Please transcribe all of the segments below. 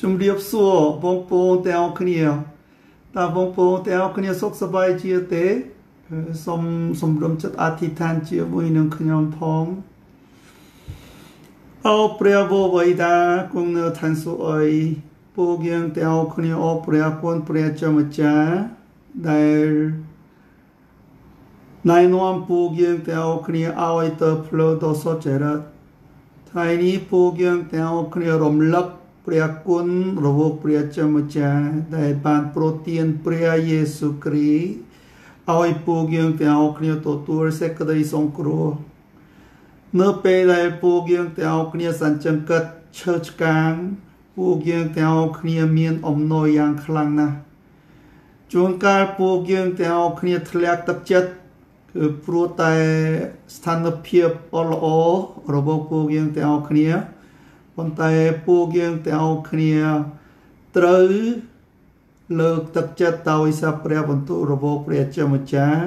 ជំរាបសួរបងប្អូនទាំងអស់គ្នាតើបងប្អូនទាំងអស់គ្នាសុខសប្បាយជាទេសូមសម្រុំចិត្តអធិដ្ឋានជាមួយនឹងខ្ញុំផងអោព្រះបវៃតាគង់នៅឋានសួគ៌អីពួកយើងទាំងអស់គ្នាអោព្រះគុណព្រះចម្ចាស់ដែលណៃនាំពួកយើងទាំងអស់គ្នាឲ្យទៅផ្លូវដ៏សុចរិតថ្ងៃនេះពួកយើងទាំងអស់គ្នារំលឹក ព្រះគុណរបស់ព្រះចម្ចាស់ដែលបានប្រទានព្រះយេស៊ូវគ្រីស្ទឲ្យពួកយើងទាំងអស់គ្នាទទួលសេចក្តីសង្គ្រោះនៅពេលដែលពួកយើងទាំងអស់គ្នាសញ្ជឹងគិតឈើឆ្កាងពួកយើងទាំងអស់គ្នាមានអំណរយ៉ាងខ្លាំងណាស់ជួនកាលពួកយើងទាំងអស់គ្នាធ្លាក់ទឹកចិត្តគឺព្រោះតែស្ថានភាពអល្អរបស់ពួកយើងទាំងអស់គ្នា ប៉ុន្តែពួកយើងទាំងអស់គ្នាត្រូវលើកទឹកចិត្តដោយសារព្រះបន្ទូលរបស់ព្រះជាម្ចាស់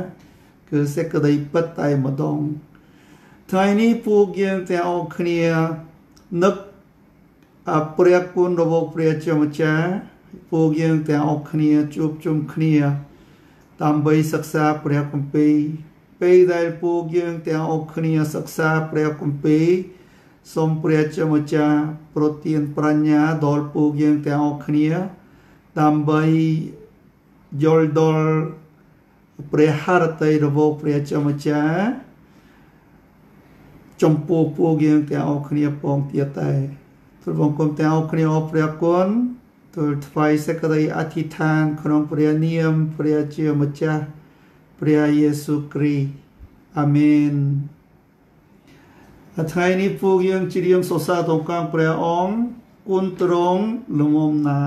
គឺសេចក្តីពិតតែម្ដងថ្ងៃនេះពួកយើងទាំងអស់គ្នានឹកព្រះគុណរបស់ព្រះជាម្ចាស់ពួកយើងទាំងអស់គ្នាជួបជុំគ្នាដើម្បីសិក្សាព្រះគម្ពីរពេលដែលពួកយើងទាំងអស់គ្នាសិក្សាព្រះគម្ពីរ សូមព្រះជាម្ចាស់ប្រទានប្រាជ្ញាដល់ពួកយើងទាំងអស់គ្នាដើម្បីយល់ដល់ព្រះハរតីរបស់ព្រះជាម្ចាស់ចំពោះពួកយើងទាំងអស់គ្នាពងទៀតតែទូលបង្គំទាំងអស់គ្នាអរព្រះគុណទូលថ្វាយសេចក្តីអធិដ្ឋាន ក្នុងព្រះនាមព្រះជាម្ចាស់ព្រះយេស៊ូវគ្រីស្ទអាមែន ថ្ងៃនេះពួកយើងច្រៀងសរសើរទៅកាន់ព្រះអង្គគុណទ្រង់លំមណា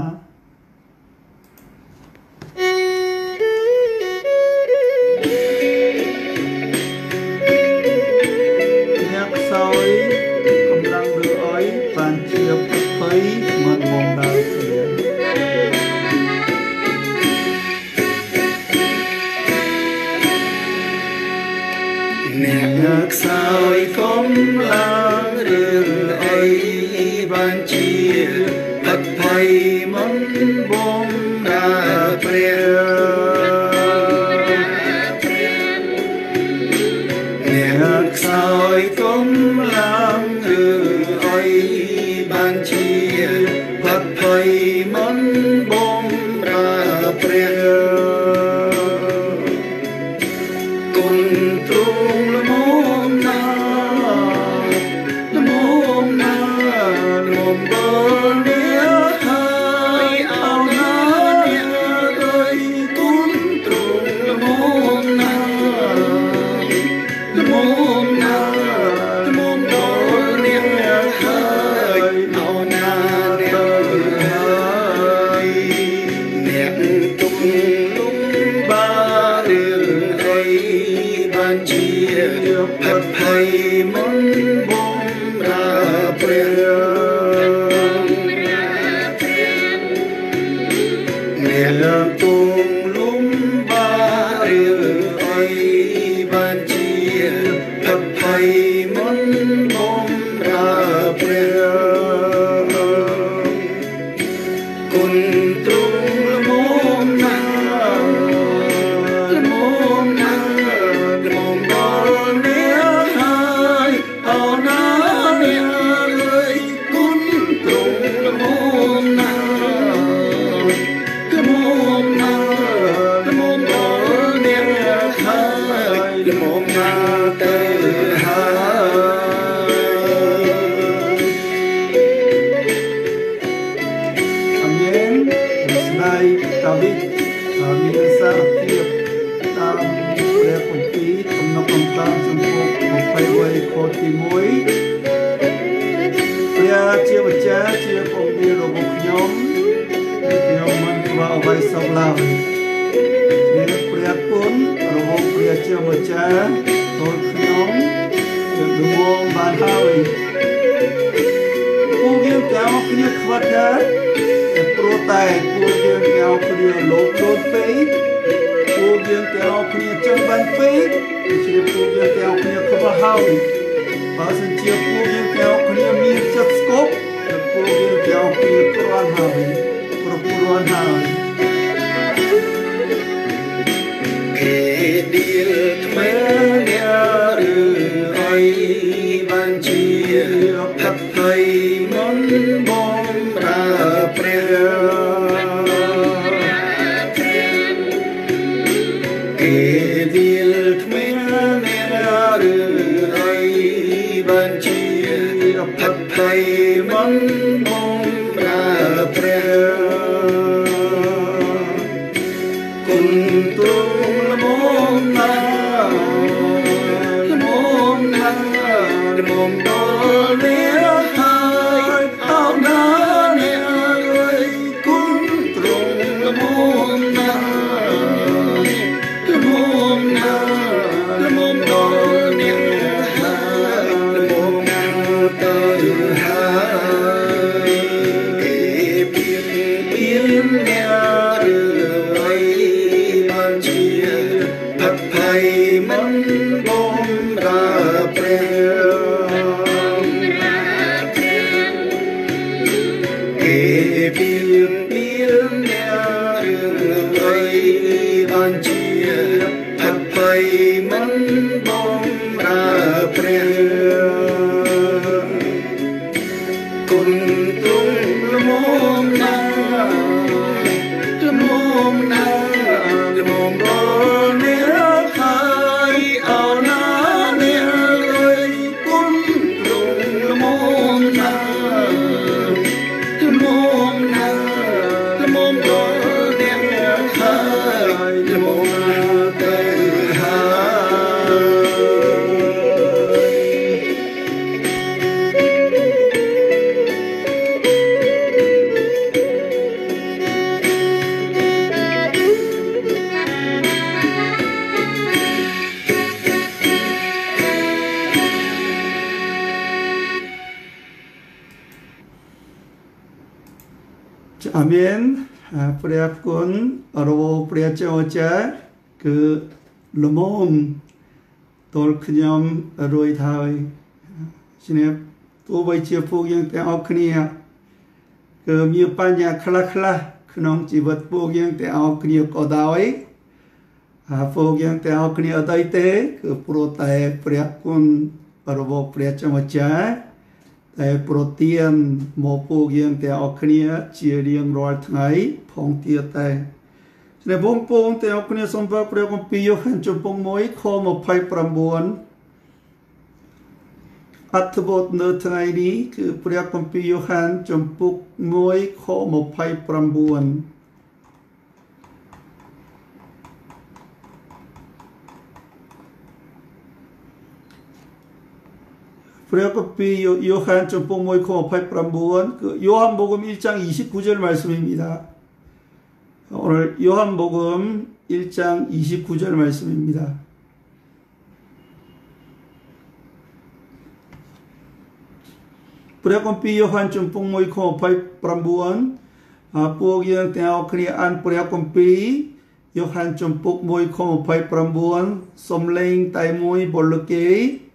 ខ្ញុំរួយហើយជំរាបទោះបីជាពួកយើងទាំងអស់គ្នាគឺមានបញ្ហាខ្លះខ្លះៗក្នុងជីវិតពួកយើងទាំងអស់គ្នាក៏ដោយហើយពួកយើងទាំងអស់គ្នាអត់អីទេគឺព្រោះតែព្រះគុណរបស់ព្រះចៅចាតែប្រទានមកពួកយើងទាំងអស់គ្នាជារៀងរាល់ថ្ងៃផងទៀតតែនៅបងប្អូនទាំងអស់គ្នាសូមបើកព្រះគម្ពីរយ៉ូហានចំពុក1ខ29 아트봇 너트나이리 그 브리아콤피 요한 점북 모이 코 모파이 브람부원 브리아콤피 요한 점북 모이 코 모파이 브람부원 그 요한복음 1장 29절 말씀입니다. 오늘 요한복음 1장 29절 말씀입니다. Perhakon chum pung moi ko pai prambuan puk yang teo kri an perhakon pi Yohan chum puk moi ko pai prambuan som leng tai moi bolke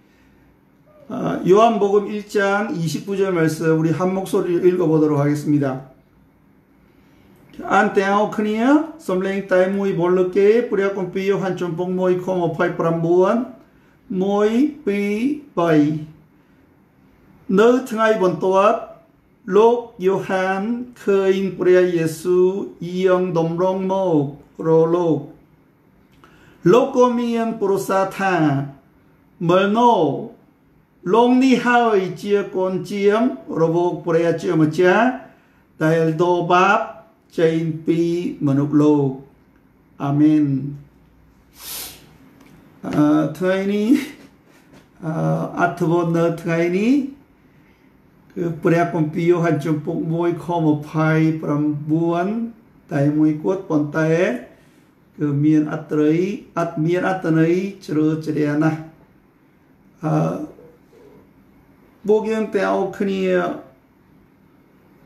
요한복음 1장 29절 말씀 우리 한 목소리로 읽어보도록 하겠습니다. 안 teo knia som leng tai moi bolke perhakon pi Yohan chum puk moi ko pai prambuan moi pi pai នៅថ្ងៃបន្ទាប់លោកយូហានឃើញព្រះយេស៊ូវយាងដំរងមករលោកលោកក៏មានប្រសាសន៍ថាមើលណូលោកនេះហើយជាកូនជាមរបស់ព្រះជាម្ចាស់ដែលដោបាបចេញពីមនុស្សលោកអាមែនអឺថ្ងៃនេះអឺអត្ថបទនៅថ្ងៃនេះ គឺព្រះគម្ពីរយ៉ូហានចំពុក1ខ29តែមួយគត់ប៉ុន្តែគឺមានអត្តរិយអត់មានអត្តន័យជ្រៅជ្រះណាស់អឺពួកយើងទាំងអស់គ្នា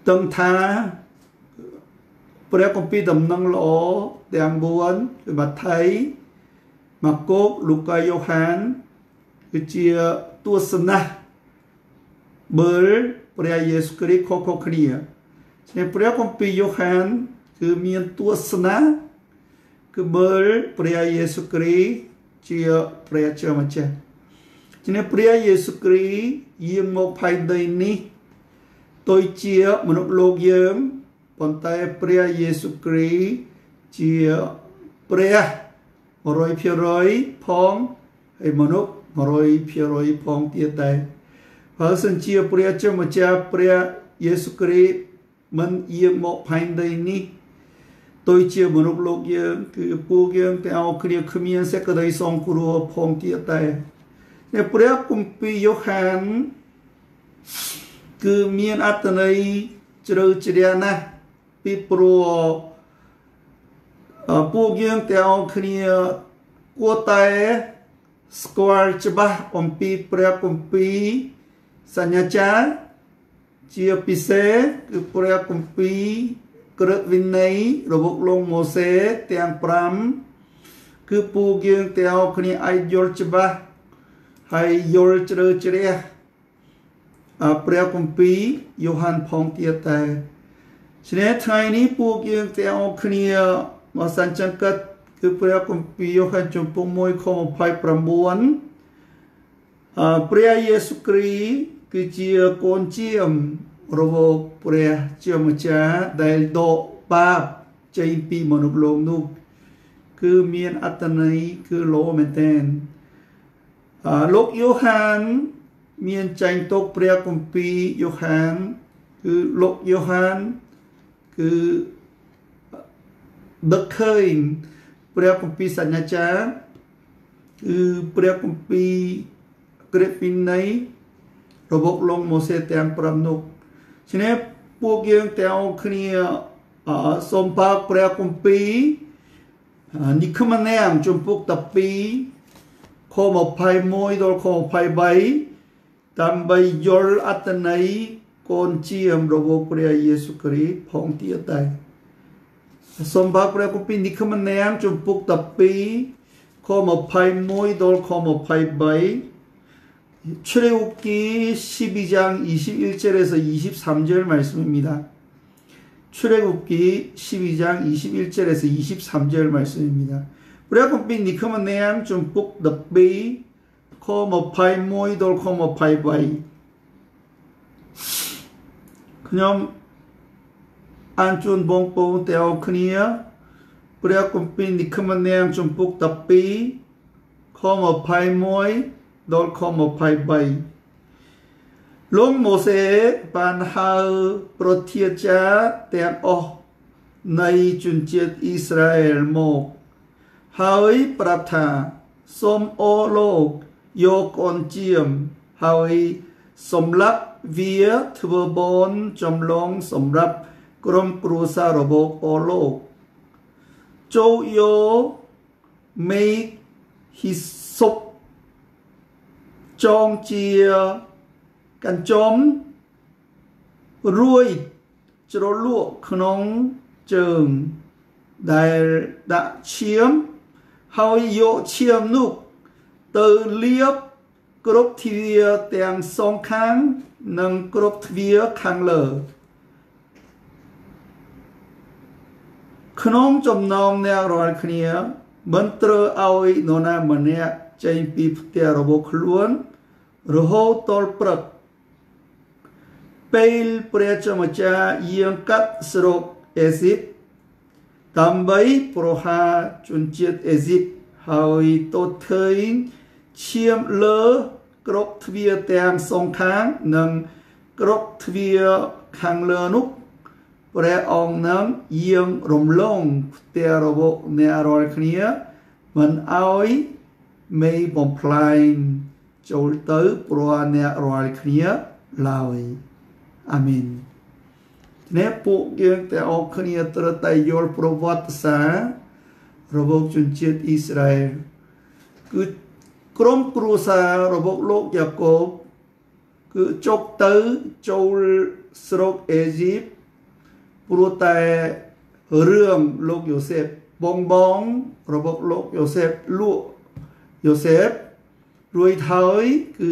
ដឹងថាព្រះគម្ពីរដំណឹងល្អទាំង4គឺម៉ាថៃម៉ាកុបលូកាយ៉ូហានគឺជាទស្សនៈ មើលព្រះយេស៊ូវគ្រីស្ទខុសៗគ្នាជាព្រះគម្ពីរយ៉ូហាន គឺមានទស្សនាគឺមើលព្រះយេស៊ូវគ្រីស្ទជាព្រះជាម្ចាស់ជាព្រះយេស៊ូវគ្រីស្ទយាងមកផែនដីនេះទុយជាមនុស្សលោកយើងប៉ុន្តែព្រះយេស៊ូវគ្រីស្ទជាព្រះ100%ផងហើយមនុស្ស100%ផងទៀតដែរ បើសិនជាព្រះជាម្ចាស់ព្រះយេស៊ូវគ្រីស្ទមិនយាងមកផែនដីនេះទុយជាមនុស្សលោកយើងគឺពួកយើងទាំងអស់គ្នាគ្មានសេចក្តីសង្គ្រោះផងទៀតដែរតែព្រះគម្ពីរយ៉ូហានគឺមានអត្ថន័យជ្រៅជ្រះណាស់ពីព្រោះពួកយើងទាំងអស់គ្នាគួរតែស្គាល់ច្បាស់អំពីព្រះគម្ពីរ សញ្ញាចារជាពិសេសគឺព្រះគម្ពីរក្រឹតវិន័យរបស់លោកម៉ូសេទាំង5គឺពូយើងទាំងគ្នាអាចយល់ច្បាស់ហើយយល់ជ្រៅជ្រះព្រះគម្ពីរយ៉ូហានផងទៀតតែឆ្នេះថ្ងៃនេះពួកយើងទាំងគ្នាមកសញ្ចឹងគិតគឺព្រះគម្ពីរយ៉ូហានចំពុក1ខ29ព្រះយេស៊ូវគ្រីស្ទ គឺជាកូនជាមរវោព្រះជាម្ចាស់ដែលដកបាបចេញពីមនុស្សលោកនោះគឺមានអត្តន័យគឺលោមែនទែនលោកយ៉ូហាន មានចែងទុកព្រះគម្ពីរយ៉ូហាន គឺលោកយ៉ូហាន គឺដឹកឃើញព្រះគម្ពីរសញ្ញាចារគឺព្រះគម្ពីរក្រឹតពីណី របស់លោកម៉ូសេទាំង5នោះឆ្នេះពួកយើងទាំងគ្នាសូមបើកព្រះគម្ពីរនិគមនាមជំពូក12ខ21ដល់ខ23ដើម្បីយល់អត្តន័យកូនជាមរបស់ព្រះយេស៊ូវគ្រីស្ទផងទៀតដែរសូមបើកព្រះគម្ពីរនិគមនាមជំពូក12ខ21ដល់ខ23 출애굽기 12장 21절에서 23절 말씀입니다. 출애굽기 12장 21절에서 23절 말씀입니다. Por cumplir ni como neam chumpuk 그냥 안준 봉봉 대어 크니야 그래야 꿈빈 니크만 내양 좀 뿍답비 커머 파이 모이 ខ្ញុំនាមជំពូក12ខ21ដល់ខ23លោកម៉ូសេបានហៅប្រធាចាទាំងអស់នៃជនជាតិអ៊ីស្រាអែលមកហើយប្រាប់ថាសូមអូលោកយកកូនជាមហើយសម្លាប់វាធ្វើបនចំឡងសម្រាប់ក្រុមគ្រួសាររបស់អូលោកចូលយកមេហ៊ីសុប ចងជាកញ្ចុំរួយជ្រលក់ក្នុងជើងដែលដាក់ឈាមហើយយកឈាមនោះទៅលាបគ្រប់ទ្វារទាំងសងខាង និងគ្រប់ទ្វារខាងលើក្នុងចំណោមអ្នករាល់គ្នាមិនត្រូវឲ្យនរណាម្នាក់ ចេញពីផ្ទះរបស់ខ្លួន រហូតដល់ព្រឹកពេលព្រះចម្ចាស់យាងកាត់ស្រុកអេស៊ីបដើម្បីប្រហារជនជាតិអេស៊ីបហើយទតឃើញឈាមលើគ្រប់ទ្វារទាំងសងខាងនិងគ្រប់ទ្វារខាងលើនោះព្រះអង្គនឹងយាងរំលងផ្ទះរបស់អ្នករាល់គ្នាមិនឲ្យ មេបំផ្លាញចូលទៅព្រោះអ្នករាល់គ្នាឡើយអាមីននេះពួកយើងទាំងអស់គ្នាត្រូវតែយល់ប្រវត្តិសាស្ត្ររបស់ជនជាតិអ៊ីស្រាអែលគឺក្រុមគ្រួសាររបស់លោកយ៉ាកូបគឺចុកទៅចូលស្រុកអេស៊ីបព្រោះតែរឿងលោកយូសេបបងបងរបស់លោកយូសេបលក់ យូសេបរួចហើយគឺ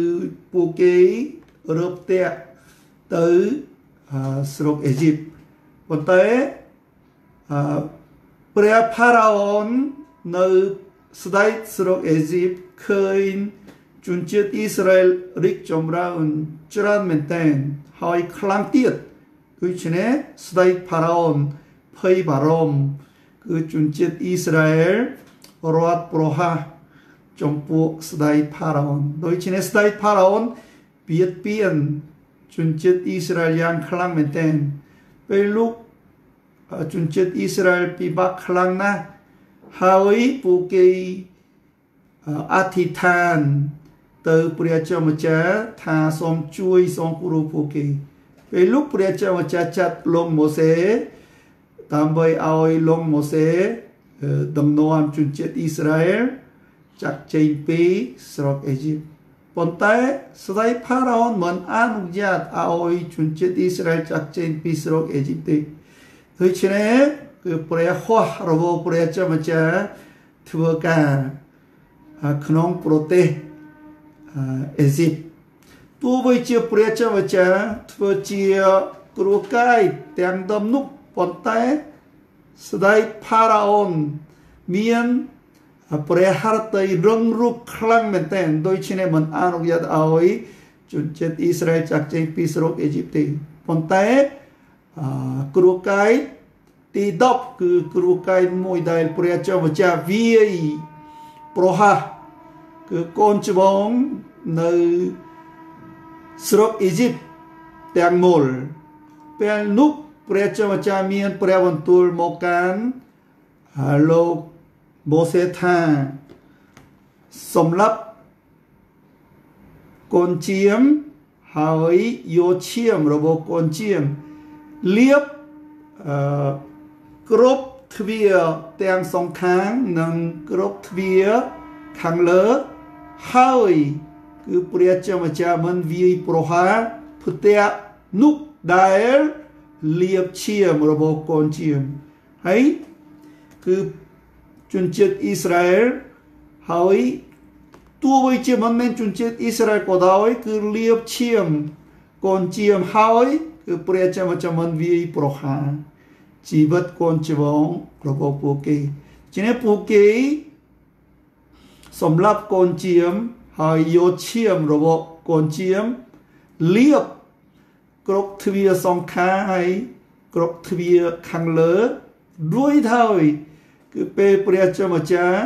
ពួកគេរើផ្ទះទៅស្រុកអេស៊ីបប៉ុន្តែអឺព្រះផារ៉ាអូននៅស្ដេចស្រុកអេស៊ីបឃើញជនជាតិអ៊ីស្រាអែលរីកចម្រើនច្រើនមែនទែនហើយខ្លាំងទៀតដូច្នេះស្ដេចផារ៉ាអូនភ័យបារម្ភគឺជនជាតិអ៊ីស្រាអែលរត់ប្រហាស ចំពោះស្ដេចផារ៉ាអូនដូច្នេះស្ដេចផារ៉ាអូនបៀតបៀនជនជាតិអ៊ីស្រាអែលយ៉ាងខ្លាំងមែនទែនពេលលោកជនជាតិអ៊ីស្រាអែលពិបាកខ្លាំងណាស់ហើយពួកគេអធិដ្ឋាន ទៅព្រះចម្ចាស់ថាសូមជួយសូមគ្រូពួកគេពេលលោកព្រះចម្ចាស់ចាត់លោកម៉ូសេដើម្បីឲ្យលោកម៉ូសេដំណំជនជាតិអ៊ីស្រាអែល ចាក់ចេញពីស្រុកអេស៊ីបប៉ុន្តែស្ដេចផារ៉ាអូនមិនអនុញ្ញាតឲ្យជនជាតិអ៊ីស្រាអែលចាក់ចេញពីស្រុកអេស៊ីបទេដូច្នេះគឺព្រះហោះរបស់ព្រះចម្ចាស់ធ្វើការក្នុងប្រទេសអេស៊ីបទោះបីជាព្រះចម្ចាស់ធ្វើជាគ្រោះកាយទាំងដំណុកប៉ុន្តែស្ដេចផារ៉ាអូនមាន ព្រះハរតីរងរូបខ្លាំងមែនទែនដូច្នេះមិនអនុញ្ញាតឲ្យជនជាតិអ៊ីស្រាអែលចាក់ចេញពីស្រុកអេស៊ីបទេប៉ុន្តែគ្រោះកាយទី10គឺគ្រោះកាយមួយដែលព្រះចម្ចាស់វាយប្រហាសគឺកូនច្បងនៅស្រុកអ៊ីជីបទាំងមូលពេលនោះព្រះចម្ចាស់មានព្រះបន្ទូលមកកាន់លោក ម៉ូសេថាសម្រាប់កូនជាមហើយយកឈាមរបស់កូនជាមលាបអឺគ្រប់ទ្វារទាំងសងខាងនិងគ្រប់ទ្វារខាងលើហើយគឺព្រះជាម្ចាស់មិនវាយប្រហារផ្ទះនោះដែលលាបឈាមរបស់កូនជាមហើយគឺ ជនជាតិអ៊ីស្រាអែលហើយទោះបីជាមិនមែនជនជាតិអ៊ីស្រាអែលក៏ដោយគឺលាបឈាមកូនជាមហើយគឺព្រះជាម្ចាស់មិនវាយប្រហារជីវិតកូនច្បងរបស់ពួកគេជានេះពួកគេសម្រាប់កូនជាមហើយយកឈាមរបស់កូនជាមលាបគ្រប់ទ្វារសងខាហើយគ្រប់ទ្វារខាងលើរួចហើយ គឺពេលព្រះចម្ចាស់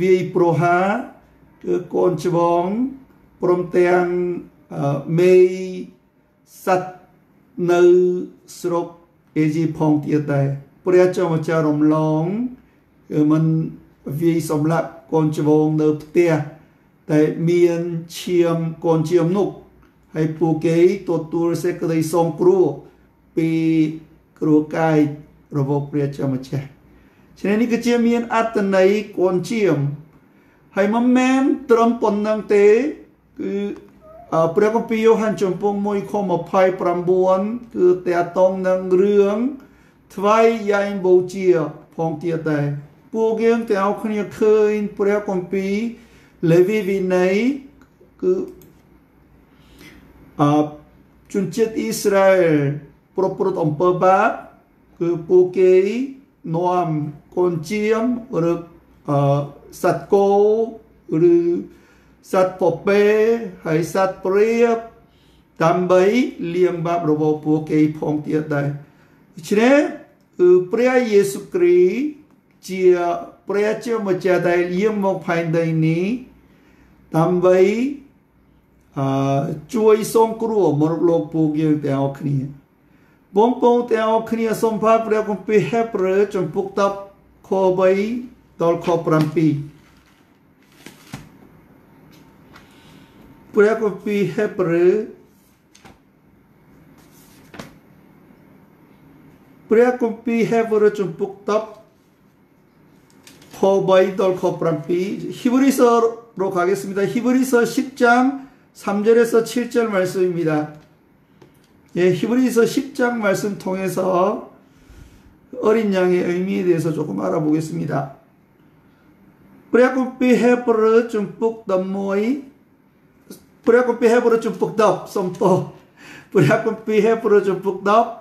វាយប្រហារគឺកូនច្បងព្រមទាំងមេសត្វនៅស្រុកអេស៊ីផងទៀតដែរព្រះចម្ចាស់រំលងគឺមិនវាយសម្លាប់កូនច្បងនៅផ្ទះតែមានឈាមកូនឈាមនោះហើយពួកគេទទួលសេចក្តីសងគ្រោះពីគ្រោះកាយរបស់ព្រះចម្ចាស់ ឆ្នេះនេះគឺជាមានអត្តន័យគួនជាងហើយមិនមែនត្រឹមប៉ុណ្្នឹងទេគឺព្រះគម្ពីរយ៉ូហានចំពង1ខ29គឺតកតងនឹងរឿងថ្វាយយ៉ែងបូជាផងទៀតដែរពួកយើងទាំងអស់គ្នាឃើញព្រះគម្ពីរលេវីវិន័យគឺអជនជាតិអ៊ីស្រាអែលប្រព្រឹត្តអំពើបាបគឺពួកគេ នាំកូនជាមឬអសត្វគោឬសត្វពពែហើយសត្វព្រាបដើម្បីលៀងបាបរបស់ពួកគេផងទៀតដែរដូច្នេះគឺព្រះយេស៊ូវគ្រីស្ទជាព្រះជាម្ចាស់ដែលយាងមកផែនដីនេះដើម្បីអឺជួយសងគ្រោះមរកលោកពួកយើងទាំងអស់គ្នា Bompong teo kenia sompa prea kumpi hepre chumpuk tap kobai tol ko prampi. Prea kumpi hepre Prea kumpi hepre chumpuk tap kobai tol ko prampi. 히브리서로 가겠습니다. 히브리서 10장 3절에서 7절 말씀입니다. 예, 히브리서 10장 말씀 통해서 어린 양의 의미에 대해서 조금 알아보겠습니다. Preocupe 쭈뿍 덤모이 Preocupe 쭈뿍 덤 썸떠 Preocupe 쭈뿍 덤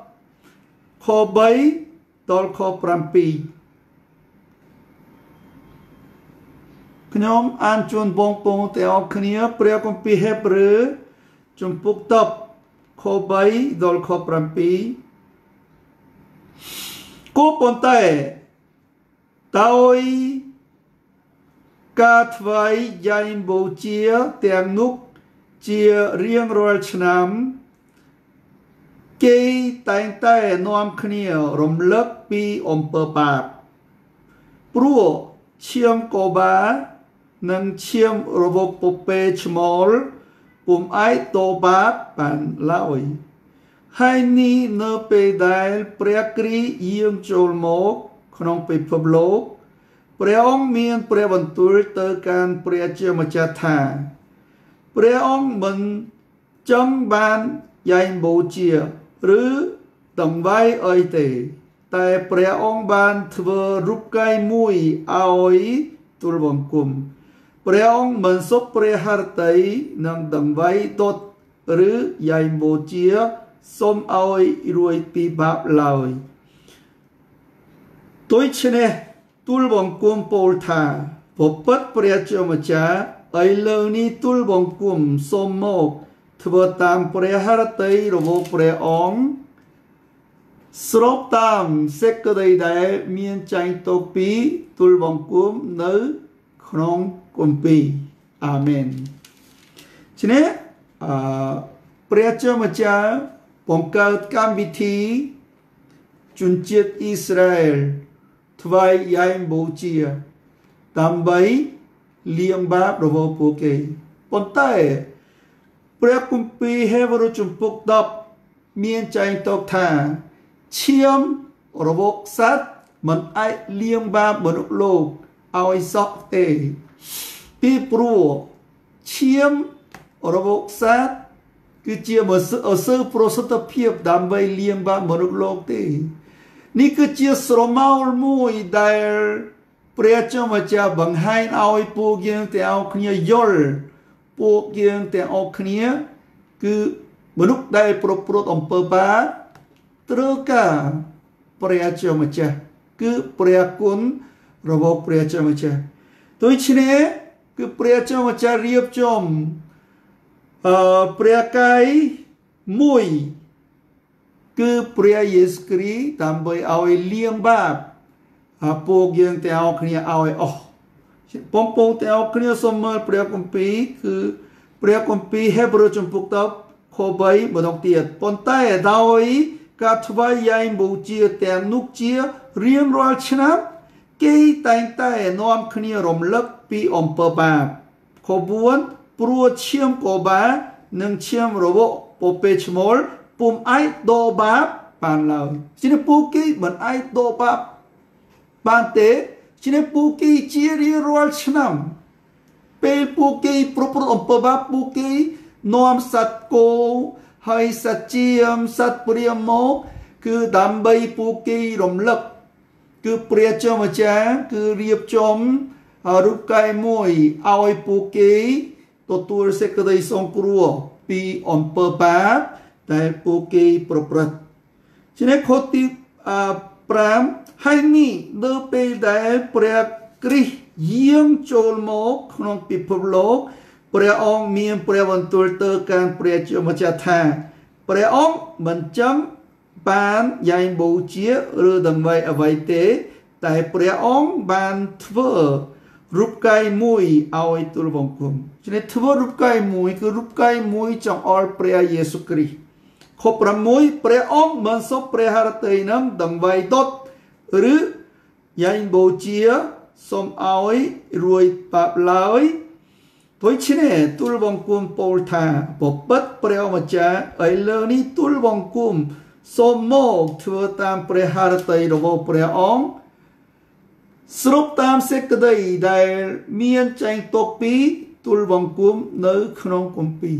코바이 돌코 프람피. 그놈 안준 봉봉 때어 크니어 Preocupe 쭈뿍 덤. ខ3ដល់ខ7គូប៉ុន្តែដោយការថ្វាយយ៉ែងបូជាទាំងនោះជារៀងរាល់ឆ្នាំគេតែងតែនាំគ្នារំលឹកពីអំពើបាបព្រោះឈាមកោបា និងឈាមរបបពពេឈ្មោល ពុំអាចតបាបបានឡើយហើយនេះនៅពេលដែលព្រះគ្រីស្ទយាងចូលមកក្នុងពិភពលោកព្រះអង្គមានព្រះបន្ទូលទៅកាន់ព្រះជាម្ចាស់ថា ព្រះអង្គមិនចង់បានយ៉ែងបូជា ឬតង្វាយអីទេ តែព្រះអង្គបានធ្វើរូបកាយមួយឲ្យទូលបង្គំ ព្រះអង្គមិនសុខព្រះハរតីនឹងតង្វាយដុតឬយ៉ែងបូជាសូមឲ្យរួយពីបាបឡើយដូច្នេះទូលបង្គំពោលថាពពិតព្រះជាម្ចាស់ឥឡូវនេះទូលបង្គំសូមមកធ្វើតាមព្រះハរតីរបស់ព្រះអង្គស្របតាមសេចក្តីដែលមានចែងទៅពីទូលបង្គំនៅក្នុង គម្ពីរអាមែនឈ្នះអឺព្រះជាម្ចាស់បង្កើតកម្មវិធីជនជាតិអ៊ីស្រាអែលថ្វាយយ៉ែងបូជាដើម្បីលៀងបាបរបស់ពួកគេប៉ុន្តែព្រះគម្ពីរហេព្រើរជំពូក10មានចែងទុកថាឈាមរបស់សត្វមិនអាចលៀងបាបមនុស្សលោកឲ្យសក់ទេ ពីព្រោះឈាមរបស់សត្វគឺជាអសើប្រសិទ្ធភាពដើម្បីលៀងបាបមនុស្សលោកទេ នេះគឺជាស្រមោលមួយដែលព្រះជាម្ចាស់បង្ហាញឲ្យពួកយើងទាំងអស់គ្នាយល់ពួកយើងទាំងអស់គ្នា គឺមនុស្សដែលប្រព្រឹត្តអំពើបាបត្រូវការព្រះជាម្ចាស់គឺព្រះគុណរបស់ព្រះជាម្ចាស់ ដូច្នេះគឺព្រះជាម្ចាស់រៀបចំអឺព្រះកាយមួយគឺព្រះយេស៊ូវគ្រីស្ទដើម្បីឲ្យលៀងបាបពួកយើងទាំងអស់គ្នាឲ្យអស់បងប្អូនទាំងអស់គ្នាសូមមើលព្រះគម្ពីរគឺព្រះគម្ពីរហេព្រើរចំពុក10ខ3ម្ដងទៀតប៉ុន្តែដោយការថ្វាយយ៉ែងបូជាទាំងនោះជារៀងរាល់ឆ្នាំ គេតែងតែនាំគ្នារំលឹកពីអំពើបាបខ4ព្រោះឈាមកោបានិងឈាមរវកពពេឈ្មោលពុំអាចដោបាបបានឡើយជាពួកគេមិនអាចដោបាបបានទេជាពួកគេជារៀងរាល់ឆ្នាំពេលពួកគេប្រព្រឹត្តអំពើបាបពួកគេនាំសត្វគោហើយសត្វជាមសត្វព្រាមមកគឺដើម្បីពួកគេរំលឹក គឺព្រះជាម្ចាស់គឺរៀបចំរូបកាយមួយឲ្យពួកគេទទួលសេចក្តីសង្គ្រោះពីអំពើបាបដែលពួកគេប្រព្រឹត្តជានេះខុសទី5ហើយនេះនៅពេលដែលព្រះគ្រីស្ទយាងចូលមកក្នុងពិភពលោកព្រះអង្គមានព្រះបន្ទូលទៅកាន់ព្រះជាម្ចាស់ថាព្រះអង្គមិនចង់ បានយ៉ែងបូជាឬដើម្បីអ្វីទេ តែព្រះអង្គបានធ្វើរូបកាយមួយឲ្យទូលបង្គំជំនិតធ្វើរូបកាយមួយគឺរូបកាយមួយចង្អុលព្រះយេស៊ូវគ្រីស្ទខ6ព្រះអង្គមិនសុខព្រះハរតីនឹងដើម្បីដុតឬយ៉ែងបូជាសូមឲ្យរួយបាបឡើយដូច្នេះទូលបង្គំពោលថាពពិតព្រះម្ចាស់ឥឡូវនេះទូលបង្គំ សូមមកធ្វើតាមព្រះハរតីរបស់ព្រះអង្គស្រុបតាមសេចក្តីដែលមានចែងទុកពីទូលបង្គំនៅក្នុងគម្ពីរ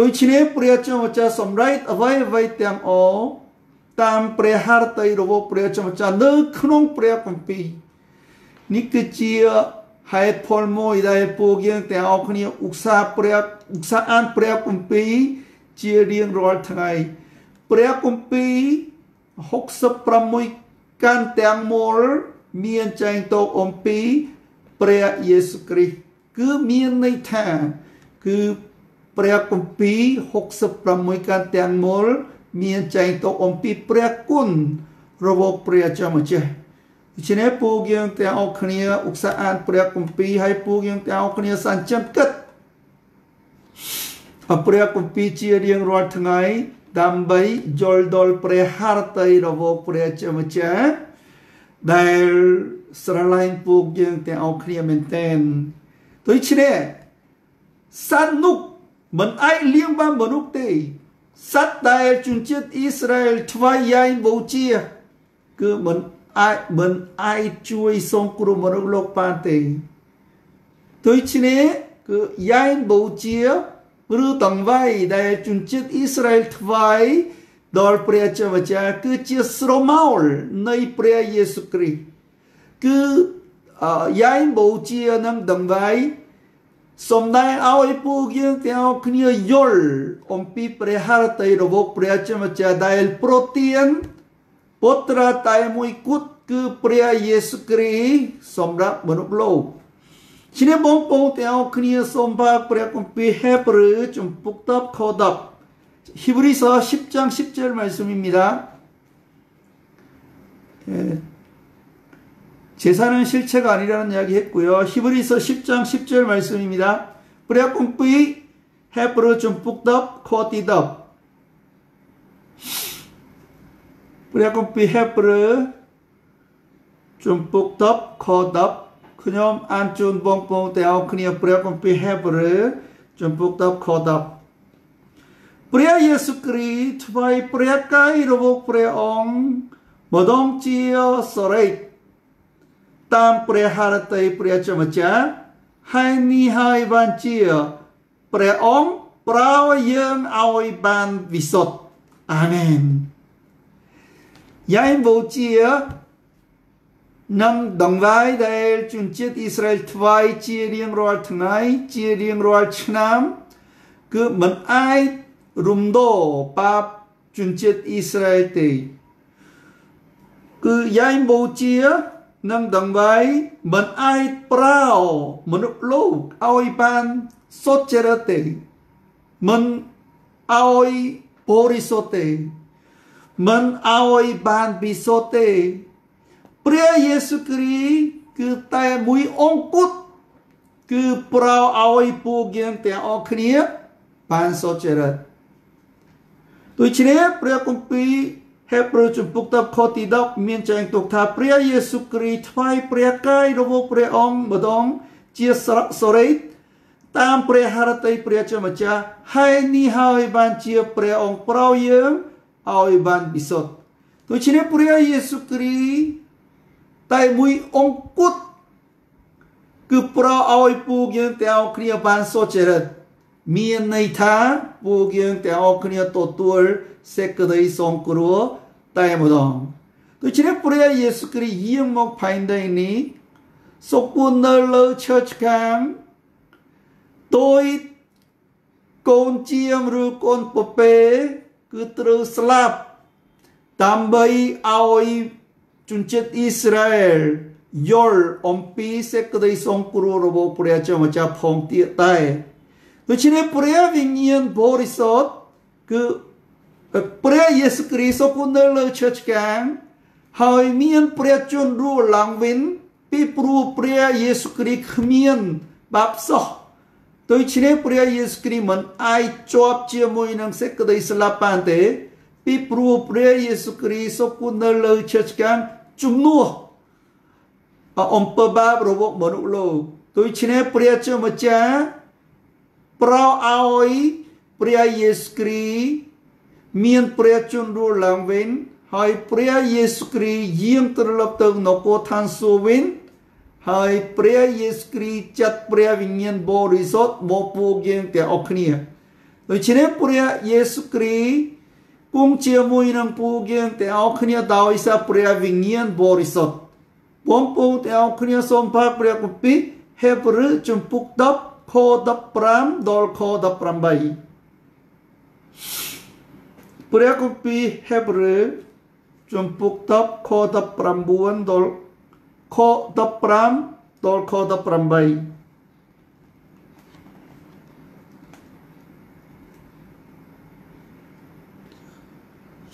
ដូច្នេះព្រះជាម្ចាស់សម្រេចអ្វីអ្វីទាំងអស់តាមព្រះハរតីរបស់ព្រះជាម្ចាស់នៅក្នុងព្រះគម្ពីរនេះគឺជាហេតុផលមួយដែលពួកយើងទាំងអស់គ្នាឧស្សាហ៍ព្រះឧស្សាហ៍អានព្រះគម្ពីរជារៀងរាល់ថ្ងៃ ព្រះគម្ពីរ66កាន់ទាំងមូលមានចែងតោកអំពីព្រះយេស៊ូវគ្រីស្ទគឺមានន័យថា គឺព្រះគម្ពីរ66កាន់ទាំងមូលមានចែងតោកអំពីព្រះគុណរបស់ព្រះចម្ចាស់ដូច្នេះពូយើងទាំងអស់គ្នាឧស្សាហ៍អានព្រះគម្ពីរហើយពូយើងទាំងអស់គ្នាសានចិនគិតអព្រះគម្ពីរជារៀងរាល់ថ្ងៃ ដើម្បីយល់ដល់ព្រះハរតីរបស់ព្រះជាម្ចាស់ដែលស្រឡាញ់ពួកយើងទាំងអស់គ្នាមែនទែនដូច្នេះសត្វនោះមិនអាចលៀងបានមនុស្សទេសត្វដែលជនជាតិអ៊ីស្រាអែលថ្វាយយ៉ាយបូជា គឺមិនអាចមិនអាចជួយសង្គ្រោះមនុស្សលោកបានទេដូច្នេះគឺយ៉ាយបូជា ឬតង្វាយដែលជនជាតិអ៊ីស្រាអែលថ្វាយដល់ព្រះជាម្ចាស់គឺជាស្រមោលនៃព្រះយេស៊ូវគ្រីស្ទគឺយ៉ាយបូជានឹងតង្វាយសំដែងឲ្យពួកយើងទាំងអស់គ្នាយល់អំពីព្រះハរតីរបស់ព្រះជាម្ចាស់ដែលប្រទានពុត្រតែមួយគត់គឺព្រះយេស៊ូវគ្រីស្ទសម្រាប់មនុស្សលោក 시내봉봉 때하고 그니의 솜박 그래갖고 비헤브르 좀 북덥 코덥 히브리서 10장 10절 말씀입니다. 예. 제사는 실체가 아니라는 이야기 했고요. 히브리서 10장 10절 말씀입니다. 뿌랴꿈뿌이 헤브르 좀 북덥 코디덥 뿌랴꿈뿌이 헤브르 좀 북덥 코덥 ខ្ញុំអានជូនបងប្អូនទាំងអស់គ្នាព្រះគម្ពីរហេព្រើរចំពុក10ខ10ព្រះយេស៊ូវគ្រីស្ទថ្វាយព្រះកាយរបស់ព្រះអង្គម្ដងជាសរេចតាមព្រះハរតីព្រះជាម្ចាស់ហើយនេះហើយបានជាព្រះអង្គប្រើយើងឲ្យបានវិសុទ្ធអាមែនយ៉ាងបូជា នឹងដងវាយដែលជនជាតិអ៊ីស្រាអែលថ្វាយជារៀងរាល់ថ្ងៃជារៀងរាល់ឆ្នាំគឺមិនអាចរំដោបាបជនជាតិអ៊ីស្រាអែលទេគឺយ៉ាងបូជានិងដង្វាយមិនអាចប្រោមនុស្សលោកឲ្យបានសុចរិតទេមិនឲ្យបរិសុទ្ធទេមិនឲ្យបានពិសុទ្ធទេ ព្រះយេស៊ូវគ្រីស្ទគឺតែមួយអង្គពុតគឺប្រោឲ្យពួកយើង ទាំងអស់គ្នាបានសុចរិតដូច្នេះព្រះគម្ពីរហេព្រើរជំពូក10ខទី10មានចែងទុកថាព្រះយេស៊ូវគ្រីស្ទថ្វាយព្រះកាយរបស់ព្រះអង្គម្ដងជាស្រកសរិទ្ធតាមព្រះハរតីព្រះជាម្ចាស់ហើយនេះហើយបានជាព្រះអង្គប្រោយើងឲ្យបានពិសុទ្ធដូច្នេះព្រះយេស៊ូវគ្រីស្ទ តែមួយអង្គគុតគឺប្រោឲ្យពួកយើងទាំងគ្នាបានសុចរិតមានន័យថាពួកយើងទាំងអស់គ្នាទទួលសេចក្តីសង្គ្រោះតែម្ដងដូច្នេះព្រះយេស៊ូវគ្រីស្ទយាងមកផែនដីនេះសុគូននៅលើឈើឆ្កាងទុយកូនជាមឬកូនពពែគឺត្រូវស្លាប់ដើម្បីឲ្យ ជនជាតិអ៊ីស្រាអែលយល់អំពីសេចក្តីសង្គ្រោះរបស់ព្រះជាម្ចាស់ផងទៀតដែរដូច្នេះព្រះវិញ្ញាណបរិសុទ្ធគឺព្រះយេស៊ូវគ្រីស្ទគង់នៅលើឈើឆ្កាងហើយមានព្រះជន្មរស់ឡើងវិញពីព្រោះព្រះយេស៊ូវគ្រីស្ទគ្មានបាបសោះដូច្នេះព្រះយេស៊ូវគ្រីស្ទមិនអាចជាប់ជាមួយនឹងសេចក្តីស្លាប់បានទេ ពីព្រោះព្រះយេស៊ូវគ្រីស្ទគង់នៅលើឈើឆ្កាងជំនួសអំពើបាបរបស់មនុស្សលោកដូច្នេះព្រះជាម្ចាស់ប្រោឲ្យព្រះយេស៊ូវគ្រីស្ទមានព្រះជន្មរស់ឡើងវិញហើយព្រះយេស៊ូវគ្រីស្ទយាងត្រឡប់ទៅនគរឋានសួគ៌វិញហើយព្រះយេស៊ូវគ្រីស្ទចាត់ព្រះវិញ្ញាណបរិសុទ្ធមកពួកយើងទាំងអស់គ្នាដូច្នេះព្រះយេស៊ូវគ្រីស្ទ គង់ជាមួយនឹងពួកយើងទាំងអស់គ្នាដោយសារព្រះវិញ្ញាណបរិសុទ្ធបងប្អូនទាំងអស់គ្នាសូមផាកព្រះគម្ពីរហេព្រើរជំពូក10ខ15ដល់ខ18ព្រះគម្ពីរហេព្រើរចំពុក10ខ19ដល់ខ15ដល់ខ18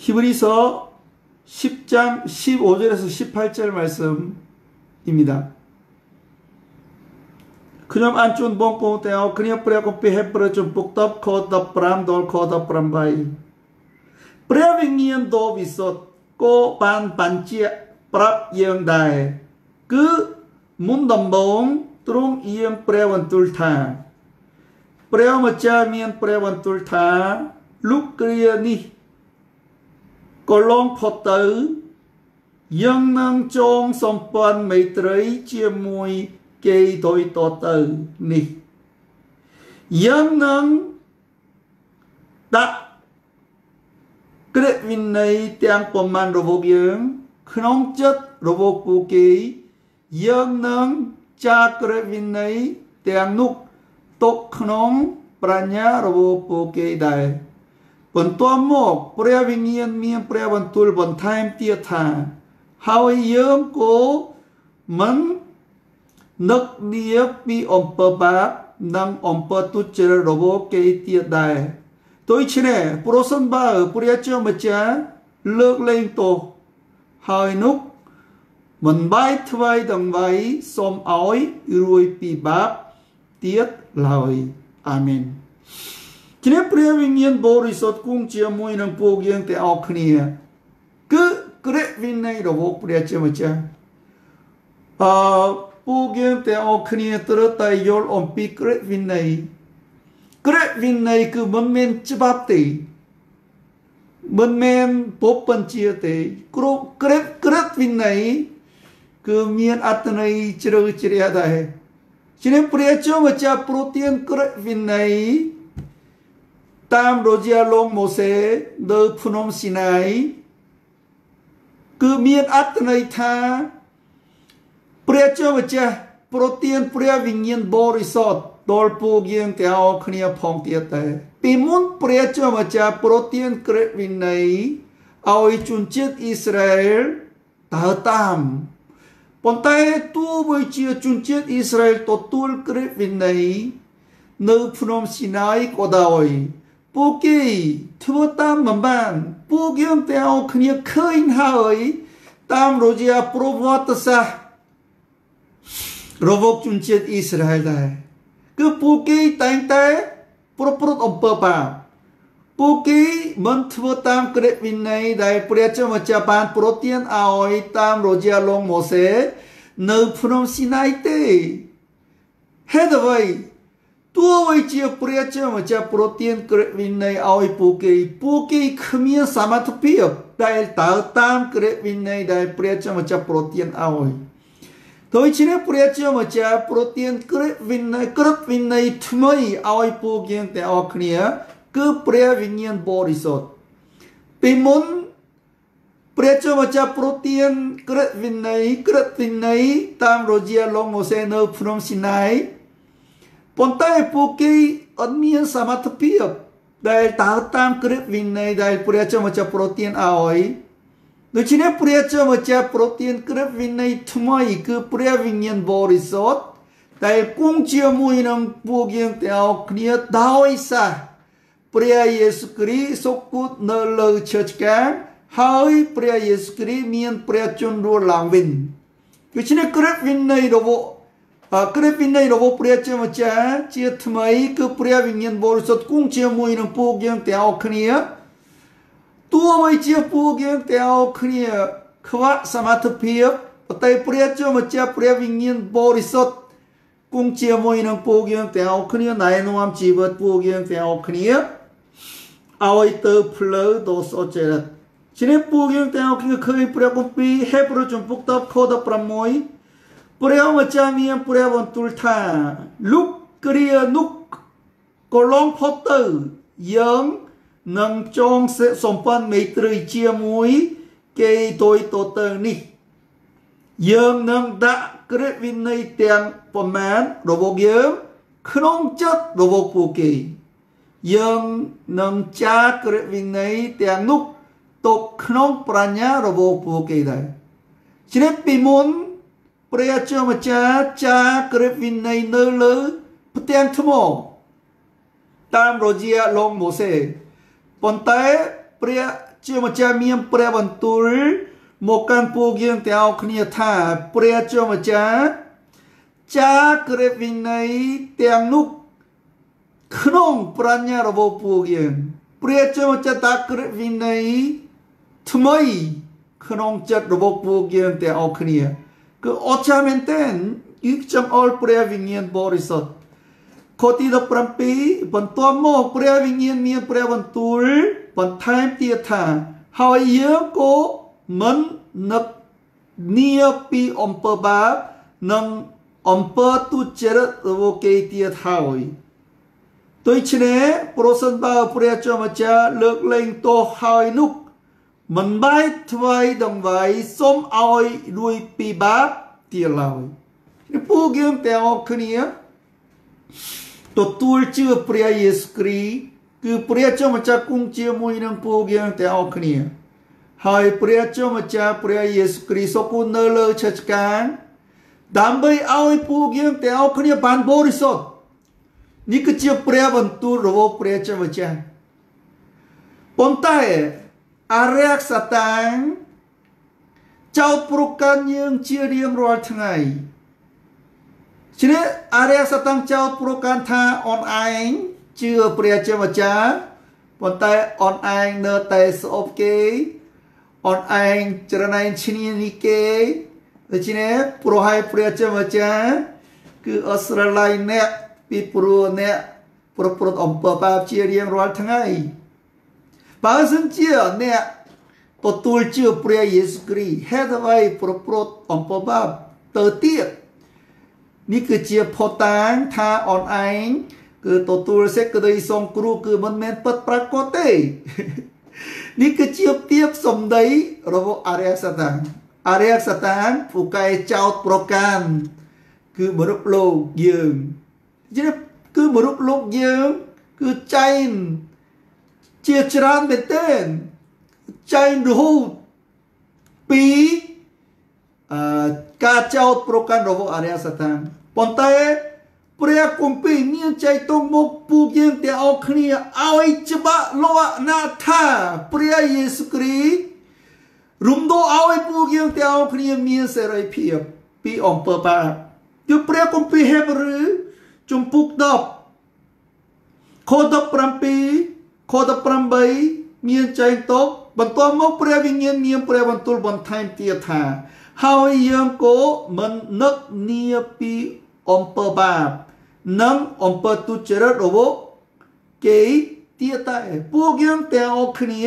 히브리서 10장 15절에서 18절 말씀입니다. 그럼 안춘 봉봉 때어 그냥 뿌려고 빼해버려 좀 북덥 코덥 브람 돌 코덥 브람 바이 뿌려빙이엔 도 비슷 꼬반 반지에 프랍 영다에 그 문덤봉 뚜룽 이엔 뿌려원 뚫타. 뿌려 멋자 미엔 뿌려원 뚫타? 룩 그리어 니 ក៏ឡងផុតទៅយើងនឹងចងសម្ព័ន្ធមេត្រីជាមួយគេដោយតទៅនេះយើងនឹងដាក់ក្រឹតវិន័យទាំងប្រមាណរបស់យើង ក្នុងចិត្តរបស់ពួកគេយើងនឹងចាក្រឹតវិន័យទាំងនោះទុកក្នុងប្រាជ្ញារបស់ពួកគេដែរ បន្ទាប់មកព្រះវិញ្ញាណមានព្រះបន្ទូលបន្ថែមទៀតថា ហើយយើងក៏មិននឹកនាពីអំពើបាបនិងអំពើទុច្ចរិតរបស់គេទៀតដែរដូច្នេះប្រសិនបើព្រះជាម្ចាស់លើកលែងទោសហើយនោះមិនបាយថ្វាយទាំងវៃសូមឲ្យរួយពីបាបទៀតឡើយអាមែន ជ្រាបព្រះវិញ្ញាណបរិសុទ្ធគង់ជាមួយនឹងពួកយើងទាំងអស់គ្នា គឺក្រឹតវិន័យរបស់ព្រះជាម្ចាស់អឺពួកយើងទាំងអស់គ្នាត្រូវតែយល់អំពីក្រឹតវិន័យក្រឹតវិន័យគឺមិនមែនច្បាប់ទេមិនមែនពុបបញ្ជាទេគ្រប់ក្រឹតក្រឹតវិន័យគឺមានអត្ថន័យជ្រៅជ្រះដែរជាព្រះជាម្ចាស់ប្រទានក្រឹតវិន័យ តាមរយៈលោកម៉ូសេនៅភ្នំស៊ីណាយគឺមានអត្ថន័យថាព្រះជាម្ចាស់ប្រទានព្រះវិញ្ញាណបរិសុទ្ធដល់ពួកយើងទាំងអស់គ្នាផងទៀតដែរពីមុនព្រះជាម្ចាស់ប្រទានក្រឹតវិន័យឲ្យជនជាតិអ៊ីស្រាអែលតើតាមប៉ុន្តែទោះបីជាជនជាតិអ៊ីស្រាអែលទទួលក្រឹតវិន័យនៅភ្នំស៊ីណាយក៏ដោយ ពួកគេធ្វើតាមមិនបាន ពួកយើងទាំងគ្នាឃើញហើយ តាមរយៈប្រវត្តិសាស្ត្ររបស់ជនជាតិអ៊ីស្រាអែលដែរគឺពួកគេតែងតែប្រព្រឹត្តអំពើបាបពួកគេមិនធ្វើតាមក្រឹតវិន័យដែលព្រះជាម្ចាស់បានប្រទានឲ្យតាមរយៈលោកម៉ូសេនៅភ្នំស៊ីណាយទេហេតុអ្វី ទោះបីជាព្រះជាម្ចាស់ប្រទានក្រឹតវិន័យឲ្យពួកគេពួកគេគ្មានសមត្ថភាពដែលតើតាមក្រឹតវិន័យដែលព្រះជាម្ចាស់ប្រទានឲ្យដូច្នេះព្រះជាម្ចាស់ប្រទានក្រឹតវិន័យក្រឹតវិន័យថ្មីឲ្យពួកយើងទាំងអស់គ្នា គឺព្រះវិញ្ញាណបរិសុទ្ធពីមុនព្រះជាម្ចាស់ប្រទានក្រឹតវិន័យក្រឹតវិន័យតាមរយៈលោកម៉ូសេនៅភ្នំស៊ីណាយ ប៉ុន្តែពួកគេអត់មានសមត្ថភាពដែលតើតាមក្រឹតវិន័យដែលព្រះជាម្ចាស់ប្រទានឲ្យដូច្នេះព្រះជាម្ចាស់ប្រទានក្រឹតវិន័យថ្មីគឺព្រះវិញ្ញាណបរិសុទ្ធដែលគង់ជាមួយនឹងពួកយើងទាំងអស់គ្នាដោយសារព្រះយេស៊ូវគ្រីស្ទសុគតនៅលើឈើឆ្កាងហើយព្រះយេស៊ូវគ្រីស្ទមានព្រះជន្មរស់ឡើងវិញដូច្នេះក្រឹតវិន័យរបស់ ក្រឹតវិន័យរបស់ព្រះជាម្ចាស់ជាថ្មីគឺព្រះវិញ្ញាណបរិសុទ្ធគង់ជាមួយនឹងពួកយើងទាំងអស់គ្នាទោះបីជាពួកយើងទាំងអស់គ្នាខ្វះសមត្ថភាពប៉ុន្តែព្រះជាម្ចាស់ព្រះវិញ្ញាណបរិសុទ្ធគង់ជាមួយនឹងពួកយើងទាំងអស់គ្នាណែនាំជីវិតពួកយើងទាំងអស់គ្នាឲ្យទៅផ្លូវដ៏សុចរិតជានេះពួកយើងទាំងអស់គ្នាឃើញព្រះគម្ពីរហេព្រើរចំពុក10ខ16 ព្រះម្ចាស់មានព្រះបន្ទូលថាលុកគ្រានុកក៏ឡងផុតទៅយើងនឹងចងសេសម្ព័ន្ធមេត្រីជាមួយគេទុយតទៅនេះ យើងនឹងដាក់ក្រឹតវិន័យទាំងប្រមាណរបស់យើងក្នុងចិត្តរបស់ពួកគេ យើងនឹងចាក្រឹតវិន័យទាំងនោះตกក្នុងប្រាជ្ញារបស់ពួកគេដែរជ្រាបពីមុន ព្រះជាម្ចាស់ចាក្រឹតវិន័យនៅលើផ្ទាំងថ្មតាមរយៈលោកម៉ូសេប៉ុន្តែព្រះជាម្ចាស់មានព្រះបន្ទូលមកកាន់ពួកយើងទាំងអស់គ្នាថាព្រះជាម្ចាស់ចាក្រឹតវិន័យទាំងនោះក្នុងប្រាជ្ញារបស់ពួកយើងព្រះជាម្ចាស់តាក្រឹតវិន័យថ្មីក្នុងចិត្តរបស់ពួកយើងទាំងអស់គ្នា គឺអស្ចារ្យមែនទែនគឺចំអល់ព្រះវិញ្ញាណបរិសុទ្ធខទី17បន្ទាប់មកព្រះវិញ្ញាណមានព្រះបន្ទូលបន្ថែមទៀតថាហើយយើងក៏មិននឹកនីពីអំពើបាបនិងអំពើទុច្ចរិតរបស់គេទៀតហើយដូច្នេះប្រសិនបើព្រះចម្ចាស់លើកលែងទោសហើយនោះ មិនបែកថ្វីដង្វាយសូមឲ្យលួយពីបាបទៀតឡើយពួកយើងទាំងអស់គ្នាទទួលជឿព្រះយេស៊ូវគ្រីស្ទគឺព្រះចម្ចាស់គង់ជាមួយនឹងពួកយើងទាំងអស់គ្នា ហើយព្រះចម្ចាស់ព្រះយេស៊ូវគ្រីស្ទគង់នៅលើឈើឆ្កាងដើម្បីឲ្យពួកយើងទាំងអស់គ្នាបានបរិសុទ្ធនេះគឺជាព្រះបន្ទូលរបស់ព្រះចម្ចាស់ប៉ុន្តែ អរិយសតាងចោតប្រកាន់យើងជារៀងរាល់ថ្ងៃឈ្នះអរិយសតាំងចោតប្រកាន់ថាអនឯងជឿព្រះជាម្ចាស់ប៉ុន្តែអនឯងនៅតែស្អប់គេអនឯងច្រណែនឈ្នានីគេដូច្នេះប្រហែលព្រះជាម្ចាស់គឺអស្រឡៃអ្នកពីព្រោះអ្នកប្រព្រឹត្តអំពើបាបជារៀងរាល់ថ្ងៃ បើសិនជាអ្នកទទួលជឿព្រះយេស៊ូវគ្រីស្ទហេតុអ្វីប្រព្រឹត្តអំពើបាបទៅទៀតនេះគឺជាផុសតាងថាអនឯងគឺទទួលសេចក្តីសង្គ្រោះគឺមិនមែនពិតប្រាកដទេនេះគឺជាទៀបសំដីរបស់អរិយសតាងអរិយសតាងពូកែចោតប្រកាន់គឺមនុស្សលោកយើងជាគឺមនុស្សលោកយើង គឺចែង ជាច្រើនមែនទែនចែងរហូតពីអឺការចោតប្រកាន់របស់អរិយសតាងប៉ុន្តែព្រះគម្ពីរមានចែកទុំមុខពួកយើងទាំងអស់គ្នាឲ្យច្បាស់លាស់ណាស់ថាព្រះយេស៊ូវគ្រីស្ទរំដោឲ្យពួកយើងទាំងអស់គ្នាមានសេរីភាពពីអំពើបាបគឺព្រះគម្ពីរហេព្រើរជំពូក10ខ17 ខ18មានចែងទុកបន្ទាប់មកព្រះវិញ្ញាណមានព្រះបន្ទូលបន្ថែមទៀតថាហើយយើងក៏មិននឹកនាពីអំពើបាបនិងអំពើទុច្ចរិតរបស់គេទៀតតែពួកយើងទាំងអស់គ្នា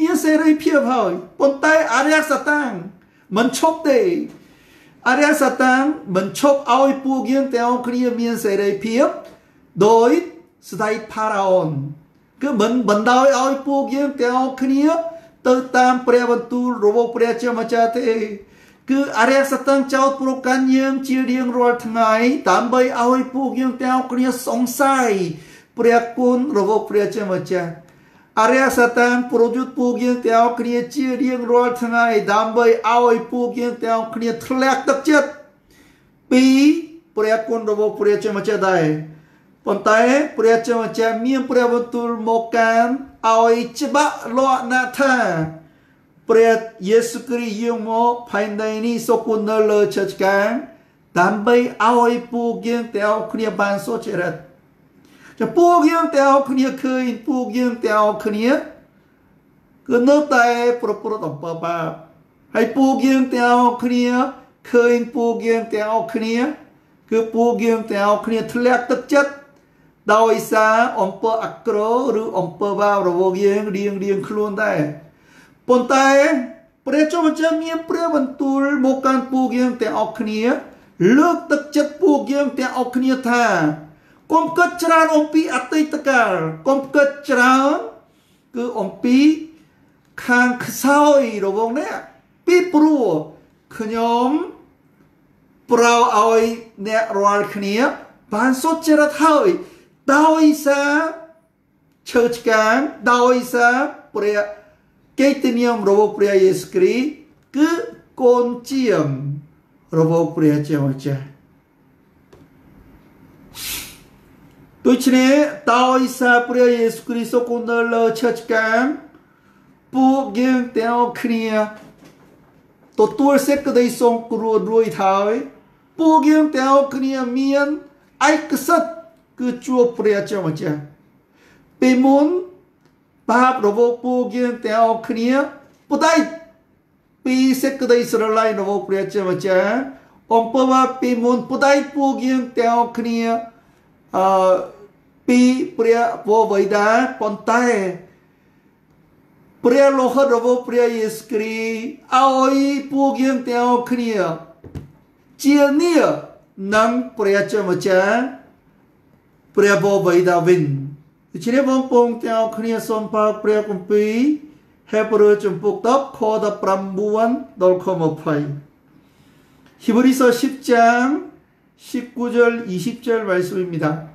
មានសេរីភាពហើយប៉ុន្តែអរិយសតាំងមិនឈប់ទេអរិយសតាំងមិនឈប់ឲ្យពួកយើងទាំងអស់គ្នាមានសេរីភាពដោយស្ដេចផារ៉ាអូន គឺមិនបណ្ដោយឲ្យពួកយើងទាំងអស់គ្នា ទៅតាមព្រះបន្ទូលរបស់ព្រះជាម្ចាស់ទេគឺអរិយសត្វចោតប្រកាន់យើងជារៀងរាល់ថ្ងៃដើម្បីឲ្យពួកយើងទាំងគ្នាសង្ស័យព្រះគុណរបស់ព្រះជាម្ចាស់អរិយសតានប្រយុទ្ធពួកយើងទាំងគ្នាជារៀងរាល់ថ្ងៃដើម្បីឲ្យពួកយើងទាំងគ្នាធ្លាក់ទឹកចិត្តពីព្រះគុណរបស់ព្រះជាម្ចាស់ដែរ ប៉ុន្តែព្រះជាម្ចាស់មានព្រះបន្ទូលមកកានឲ្យច្បាស់លាស់ណាស់ថាព្រះយេស៊ូវគ្រីស្ទយាងមកផែនដីនេះសុគន្ធនៅលើជើងកាងដើម្បីឲ្យពួកយើងទាំងគ្នាបានសុចរិតចំពួកយើងទាំងគ្នាឃើញពួកយើងទាំងគ្នាគឺនៅតែប្រព្រឹត្តអំពើបាបហើយពួកយើងទាំងគ្នាឃើញពួកយើងទាំងគ្នា គឺពួកយើងទាំងគ្នាធ្លាក់ទឹកចិត្ត ដោយសារអំពើអាក្រក់ឬអំពើបាបរបស់យើងរៀងរៀងខ្លួនដែរប៉ុន្តែព្រះចុះម្ចាស់មានព្រះបន្ទូលមកកាន់ពួកយើងទាំងអស់គ្នា លើកទឹកចិត្តពួកយើងទាំងអស់គ្នាថាកុំគិតច្រើនអំពីអតីតកាលកុំគិតច្រើនគឺអំពីខាងខ្សោយរវងនេះពីព្រោះខ្ញុំប្រោឲ្យអ្នករាល់គ្នាបានសុចរិតហើយ ដោយសារឈើឆ្កាងដោយសារព្រះកចេតនាមរបស់ព្រះយេស៊ូវគ្រីស្ទគឺកូនជាងរបស់ព្រះជាម្ចាស់ដូច្នេះតើយសារព្រះយេស៊ូវគ្រីស្ទគង់នៅលើឈើឆ្កាងពួកយើងទាំងគ្នាទទួលសេចក្តីសង្គ្រោះរួចហើយពួកយើងទាំងគ្នាមានឯកសិទ្ធ គឺជួបព្រះជាម្ចាស់ពីមុនបាបរបស់ពួកយើងទាំងគ្នាពុតៃពីសេចក្តីស្រឡាញ់របស់ព្រះជាម្ចាស់អំពើបាបពីមុនពុតៃពួកយើងទាំងគ្នាអឺពីព្រះវវៃដាប៉ុន្តែព្រះលោហិតរបស់ព្រះយេស៊ូវគ្រីស្ទឲ្យពួកយើងទាំងគ្នាជានេះនឹងព្រះជាម្ចាស់ Pruebo với đạo vinh. Chỉ nếu vong bông theo khnia son pa prea cùng pi 헤브르 좀북 덥 코더 브람부원 돌코모파이 히브리서 10장 19절 20절 말씀입니다.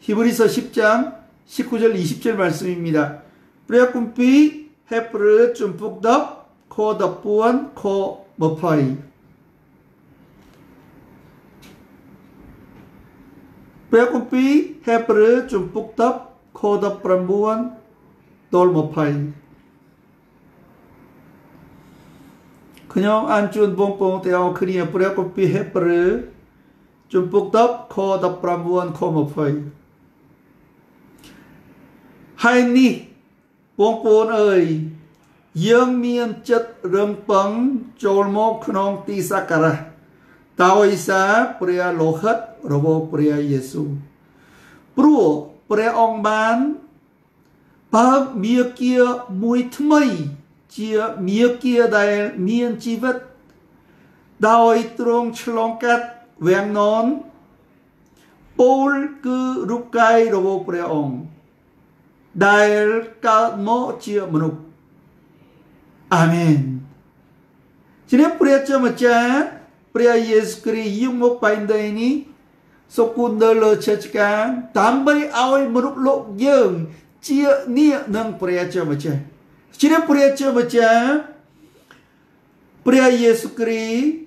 히브리서 10장 19절 20절 말씀입니다. 브레꿈피 헤프르 좀북덥 코더부원 코머파이 ពេលគម្ពីរហេព្រើរជំពូក10ខ19ទល់20ខ្ញុំអានជូនបងប្អូនទាំងអស់គ្នាព្រះគម្ពីរហេព្រើរជំពូក10ខ19ខ20ហើយនេះបងប្អូនអើយយើងមានចិត្តរឹងប៉ឹងចូលមកក្នុងទីសក្ការៈដោយសារព្រះលោហិត របស់ព្រះយេស៊ូវព្រោះព្រះអង្គបានបើកមាគាមួយថ្មី ជាមាគាដែលមានជីវិត ដោយទ្រង់ឆ្លងកាត់វាំងននពោលគឺរូបកាយរបស់ព្រះអង្គដែលកើតមកជាមនុស្សអាមែនជានេះព្រះជាម្ចាស់ព្រះយេស៊ូវគ្រីស្ទយកមកបែងដីនេះ សុគូននៅលើជើឆ្កាងដើម្បីឲ្យមនុស្សលោកយើងជានេះនឹងព្រះជាម្ចាស់ជានេះព្រះជាម្ចាស់ព្រះយេស៊ូវគ្រីស្ទ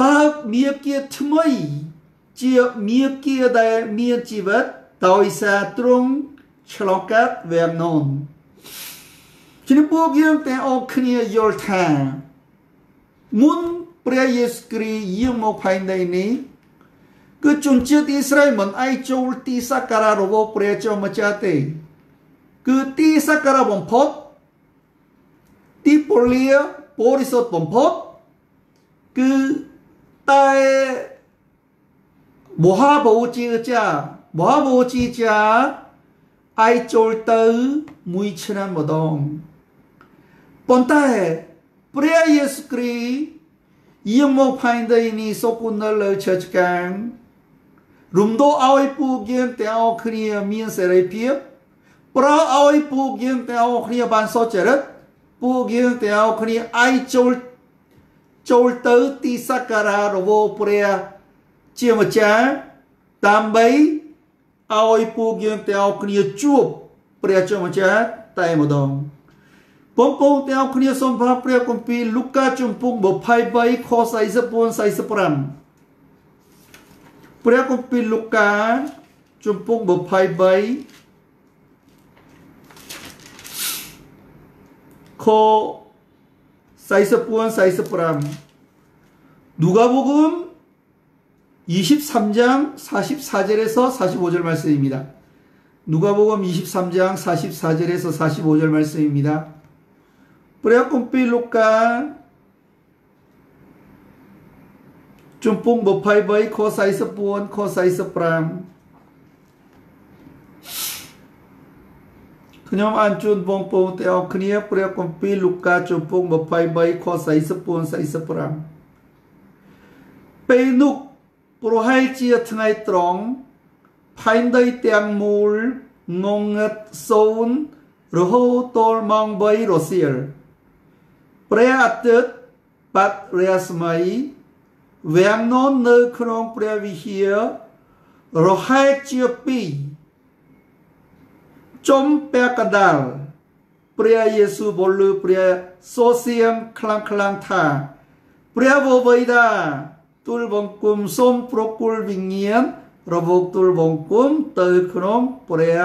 បើកមាគាថ្មី ជាមាគាដែលមានជីវិតដោយសារទ្រង់ឆ្លងកាត់វាំងនូនជំពួកយើងទាំងអស់គ្នាយល់ថាមុនព្រះយេស៊ូវគ្រីស្ទយាងមកផែនដីនេះ គឺជនជាតិអ៊ីស្រាអែលមិនអាចចូលទីសក្ការៈរបស់ព្រះចុះម្ចាស់ទេ គឺទីសក្ការៈបំផុតទីពលលាបរិសុទ្ធបំផុតគឺតែមហាបូជាចាមហាបូជាចាឯចូលទៅមួយឆ្នាំម្ដងប៉ុន្តែព្រះយេស៊ូវគ្រីស្ទយាងមកផែនដីនេះសុគនៅលើឈើឆ្កាង រំដោឲ្យពួកយើងទាំងអស់គ្នាមានសេរីភាពប្រឲ្យពួកយើងទាំងអស់គ្នាបានសុចរិតពួកយើងទាំងអស់គ្នាឯចូលចូលទៅទីសក្ការៈរបស់ព្រះជាម្ចាស់ដើម្បីឲ្យពួកយើងទាំងគ្នាជួបព្រះចុងម្ចាស់តែម្ដងបងប្អូនទាំងគ្នាសូមប្រើព្រះគម្ពីរលូកាជំពូក23ខ44 45 그래갖고 빌룩간 쭈뽕 뭐 파이바이. 커. 사이스 뿌원 사이스 뿌람 누가복음? 23장 44절에서 45절 말씀입니다. 누가복음? 23장 44절에서 45절 말씀입니다. 뿌레아꿈 빌룩간 khô say sập buôn khô say sập ram ខ្ញុំអានជូនបងប្អូនទាំងអស់គ្នាព្រះគម្ពីរលូកាជំពូក23ខ44 45ពេលនោះប្រហែលជាថ្ងៃត្រង់ផែនដីទាំងមូលងងឹតសូនរហូតដល់ម៉ោង3រសៀលព្រះអាទិត្យបាត់រាស្មី វាំងនននៅក្នុងព្រះវិហាររហែកជា2ចំពាក់កដាលព្រះយេស៊ូវបលឺព្រះសូសៀងខ្លាំងខ្លាំងថា ព្រះវវៃដាទូលបង្គំសូមប្រគល់វិញ្ញាណរវោទូលបង្គំទៅក្នុងព្រះ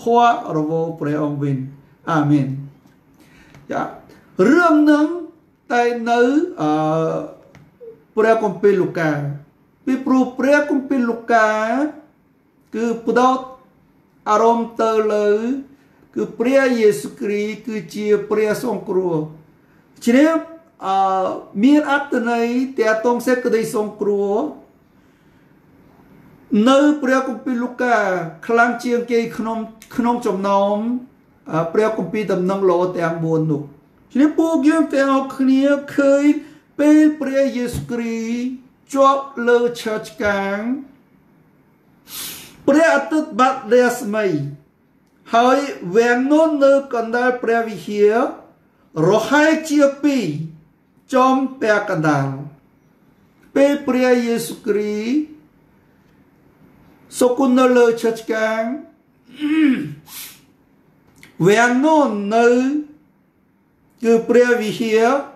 ហួរវោព្រះអង្គវិញអាមែនចារឿងនឹងតែនៅអឺ ព្រះគម្ពីរលូកា ពីព្រោះព្រះគម្ពីរលូកា គឺផ្ដោតអារម្មណ៍ទៅលើ គឺព្រះយេស៊ូវគ្រីស្ទគឺជាព្រះសង្គ្រោះជ្រាបអឺមានអត្តន័យតាតងសេចក្តីសង្គ្រោះនៅព្រះគម្ពីរលូកាខ្លាំងជាងគេក្នុងក្នុងចំណោមព្រះគម្ពីរដំណឹងល្អទាំង4នោះជ្រាបពួកយើងទាំងអស់គ្នាឃើញ ពេលព្រះយេស៊ូវគ្រីស្ទជាប់លើឈើឆ្កាងព្រះអាទិត្យបាត់រស្មី ហើយវាំងនោះនៅកណ្ដាលព្រះវិហាររហែកជាពីរចំពាក់កណ្ដាលពេលព្រះយេស៊ូវគ្រីស្ទសុគន្ធនៅលើឈើឆ្កាងវាំងនោះនៅគឺព្រះវិហារ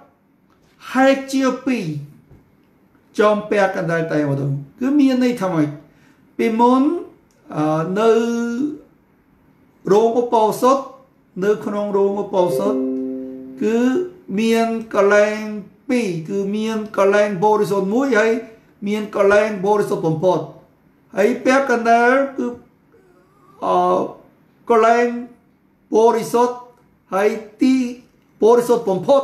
ហែកជាពីរចំពាក់កណ្ដាលតែម្ដងគឺមានន័យថាម៉េចពីមុននៅរោងឧបោសថនៅក្នុងរោងឧបោសថគឺមានកលែងពីរគឺមានកលែងបរិសុទ្ធមួយហើយមានកលែងបរិសុទ្ធបំផុតហើយពាក់កណ្ដាលគឺអកលែងបរិសុទ្ធហើយទីបរិសុទ្ធបំផុត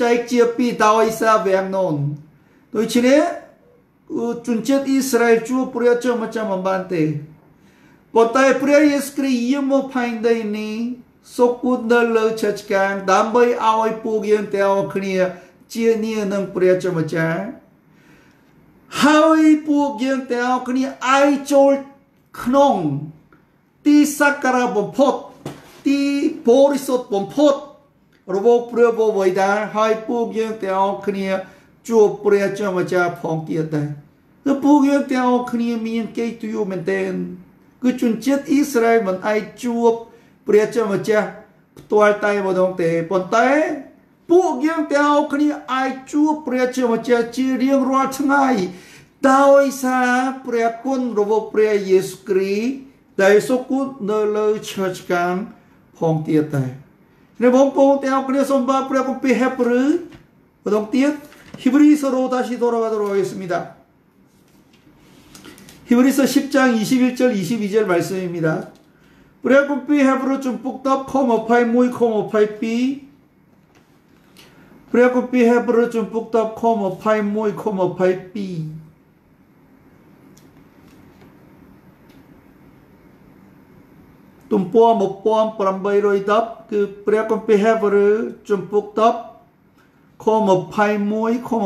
ចែកជាពីរដោយសារវាំងនោះដូច្នេះជនជាតិអ៊ីស្រាអែលជួបព្រះចុះមកចាំមិនបានទេប៉ុន្តែព្រះយេស៊ូវគ្រីស្ទយាងមកផែនដីនេះសុគូតនៅលើឆេចកាងដើម្បីឲ្យពួកយើងទាំងគ្នាជានានឹងព្រះចុះម្ចាស់ហើយពួកយើងទាំងគ្នាអាចចូលក្នុងទីសក្ការៈបំផុតទីបរិសុទ្ធបំផុត របស់ព្រះបវេដាហើយពួកយើងទាំងគ្នាជួបព្រះចុះម្ចាស់ផងទៀតដែរគឺពួកយើងទាំងអស់គ្នាមានកិត្តិយសមែនទែនគឺជនជាតិអ៊ីស្រាអែលមិនអាចជួបព្រះជាម្ចាស់ផ្ទាល់តែម្ដងទេប៉ុន្តែពួកយើងទាំងអស់គ្នាអាចជួបព្រះជាម្ចាស់ជារៀងរាល់ថ្ងៃដោយសារព្រះគុណរបស់ព្រះយេស៊ូវគ្រីស្ទដែលសុគតនៅលើឈើឆ្កាងផងទៀតដែរ 근데 몸뽕 때하고 그래서 엄마 뿌려고 빼헤프르 그동띠에 히브리서로 다시 돌아가도록 하겠습니다. 히브리서 10장 21절 22절 말씀입니다. 뿌려고 빼헤프르 줌뿍 더 코모파이 무이 코모파이 삐 뿌려고 빼헤프르 줌뿍 더 코모파이 무이 코모파이 삐 tumpuan một puan perambay roi dap ke pria kompi hever jumpuk dap ខ21ខ22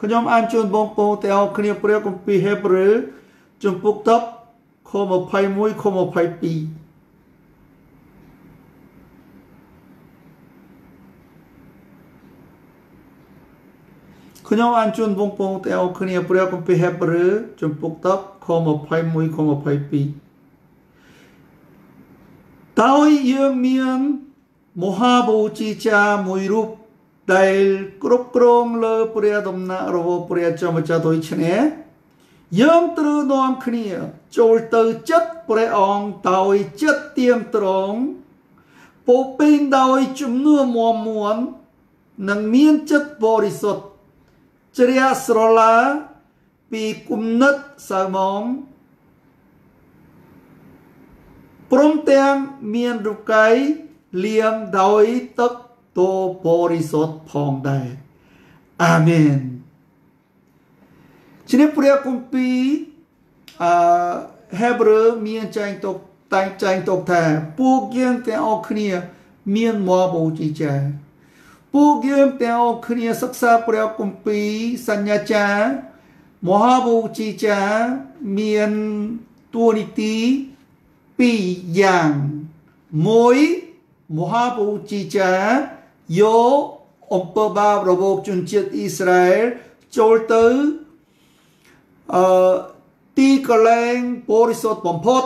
ខ្ញុំអានជូនបងប្អូនទាំងអស់គ្នាព្រះគម្ពីរហេព្រើរជំពូក10ខ21ខ22ខ្ញុំអានជូនបងប្អូនទាំងអស់គ្នាព្រះគម្ពីរហេព្រើរជំពូក10ខ21ខ22 តើយើងមានមហាបូជាចាមួយរូបដែលគ្រប់គ្រងលើព្រះដំណាក់របស់ព្រះចម្ចាស់ដូចនេះយើងត្រូវនាំគ្នាចូលទៅចិត្តព្រះអង្គដោយចិត្តទៀងត្រង់ពោពេញដោយជំនឿមមមួននិងមានចិត្តបរិសុទ្ធជ្រះស្រឡាពីគុណិតសៅមង ព្រមទាំងមានរុកៃលៀងដោយទឹកតូបរិសុទ្ធផងដែរអាមែនជំរាបព្រះគម្ពីរអឺហេព្រើរមានចែងទុកតែងចែងទុកថា ពួកយើងទាំងអស់គ្នា មានមកបូជាចាពួកយើងទាំងអស់គ្នាសិក្សាព្រះគម្ពីរសញ្ញាចាមហាបូជាចាមានតួនាទី ពីរយ៉ាងមួយមហាបូជាចាយកអំពើបាបរបស់ជនជាតិអ៊ីស្រាអែលចូលទៅអឺទីកលែងបរិសុទ្ធបំផុត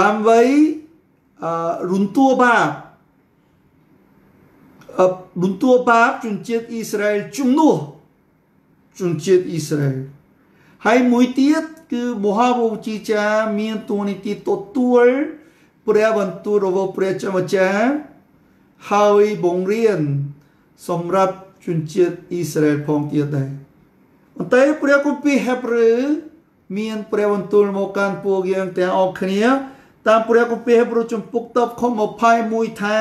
ដើម្បីអឺរុនតួបាបអឺរុនតួបាបជនជាតិអ៊ីស្រាអែលជំនួសជនជាតិអ៊ីស្រាអែល ហើយមួយទៀតគឺមហាបូជីចាមានតួនាទីទទួលព្រះបន្ទូលរបស់ព្រះចម្ចាស់ហើយបង្រៀនសម្រាប់ជនជាតិអ៊ីស្រាអែលផងទៀតដែរប៉ុន្តែព្រះគម្ពីរហេព្រើរមានព្រះបន្ទូលមកកាន់ពួកយើងទាំងអស់គ្នា តាមព្រះគម្ពីរហេព្រើរចំពុក10ខ21ថា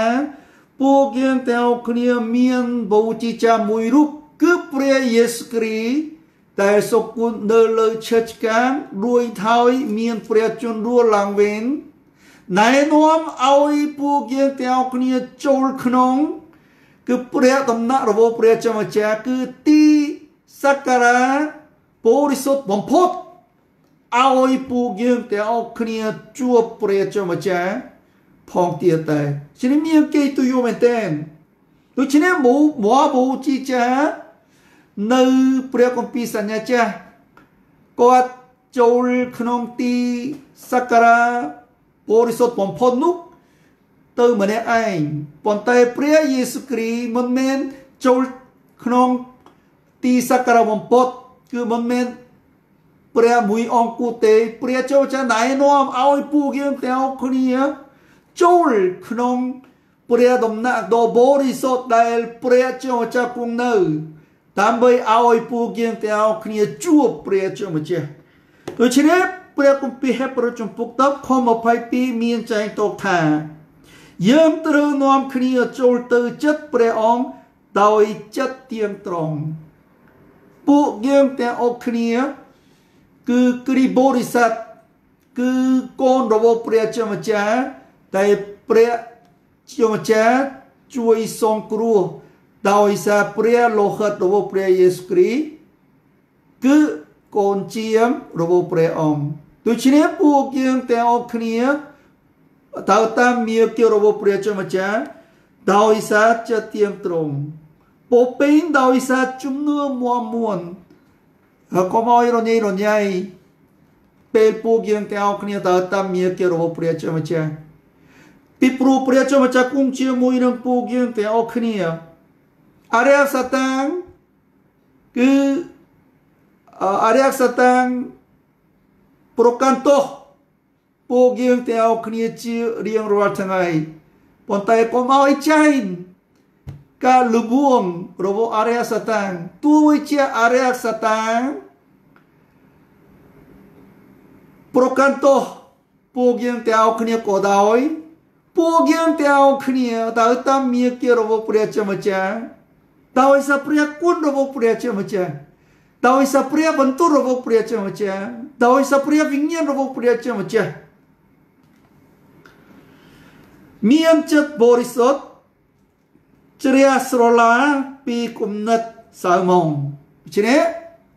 ពួកយើងទាំងអស់គ្នាមានបូជាចាមួយរូបគឺព្រះយេស៊ូវគ្រីស្ទ ដែលសុគន្ធនៅលើឈើឆ្កាងរួយថយមានព្រះជន្មរស់ឡើងវិញណែនាំឲ្យពួកយើងទាំងអស់គ្នាចូលក្នុងគឺព្រះដំណាក់របស់ព្រះចម្ចាស់គឺទីសក្ការៈបរិសុទ្ធបំផុតឲ្យពួកយើងទាំងអស់គ្នាជួបព្រះចម្ចាស់ផងទៀតតែជានេះមានគេទុយមែនតើដូច្នេះមូមកបូជីចា នៅព្រះគម្ពីរសញ្ញាចាស់គាត់ចូលក្នុងទីសក្ការៈបរិសុទ្ធបំផុតនោះទៅម្នាក់ឯងប៉ុន្តែព្រះយេស៊ូវគ្រីស្ទមិនមែនចូលក្នុងទីសក្ការៈបំផុតគឺមិនមែនព្រះមួយអង្គគូទេ ព្រះចូលចាណែនាំឲ្យពួកយើងទាំងគ្នាចូលក្នុងព្រះដំណាក់ដ៏បរិសុទ្ធដែលព្រះចូលចាគង់នៅ ដើម្បីឲ្យពួកយើងទាំងគ្នាជួបព្រះជាម្ចាស់ដូច្នេះព្រះគម្ពីរហេព្រើរចំពុក10ខ22មានចែងតបថាយើងត្រូវនាំគ្នាចូលទៅចិត្តព្រះអង្គដោយចិត្តទៀងត្រង់ពួកយើងទាំងអស់គ្នា គឺគ្រីបរិស័ទគឺកូនរបស់ព្រះជាម្ចាស់តែព្រះជាម្ចាស់ជួយសងគ្រោះ ដោយសារព្រះលោហិតរបស់ព្រះយេស៊ូវគ្រីស្ទគឺកូនជាមរបស់ព្រះអង្គដូច្នេះពួកយើងទាំងអស់គ្នាតើតាមមាគ៌របស់ព្រះជាម្ចាស់ដោយសារចិត្តទៀងត្រង់ពោពេញដោយសារជំនឿមមមួនហើយកុំឲ្យរញ៉េរញ៉ៃពេលពួកយើងទាំងអស់គ្នាតើតាមមាគ៌របស់ព្រះជាម្ចាស់ពីព្រោះព្រះជាម្ចាស់គង់ជាមួយនឹងពួកយើងទាំងអស់គ្នា អរិយសតាំងគឺអរិយសតាំងប្រកាន់ទោសពួកយើងទាំងអស់គ្នាជារៀងរាល់ថ្ងៃប៉ុន្តែកុំឲ្យចែងការលបួងរបស់អរិយសតាំងទោះជាអរិយសតាំងប្រកាន់ទោសពួកយើងទាំងអស់គ្នាក៏ដោយពួកយើងទាំងអស់គ្នាតើតាមមានគិរបស់ព្រះជាម្ចាស់ ដោយសារព្រះគុណរបស់ព្រះជាម្ចាស់ដោយសារព្រះបន្ទូលរបស់ព្រះជាម្ចាស់ដោយសារព្រះវិញ្ញាណរបស់ព្រះជាម្ចាស់មានចិត្តបរិសុទ្ធជ្រះស្រឡាពីគុណិតសៅម៉ងដូច្នេះ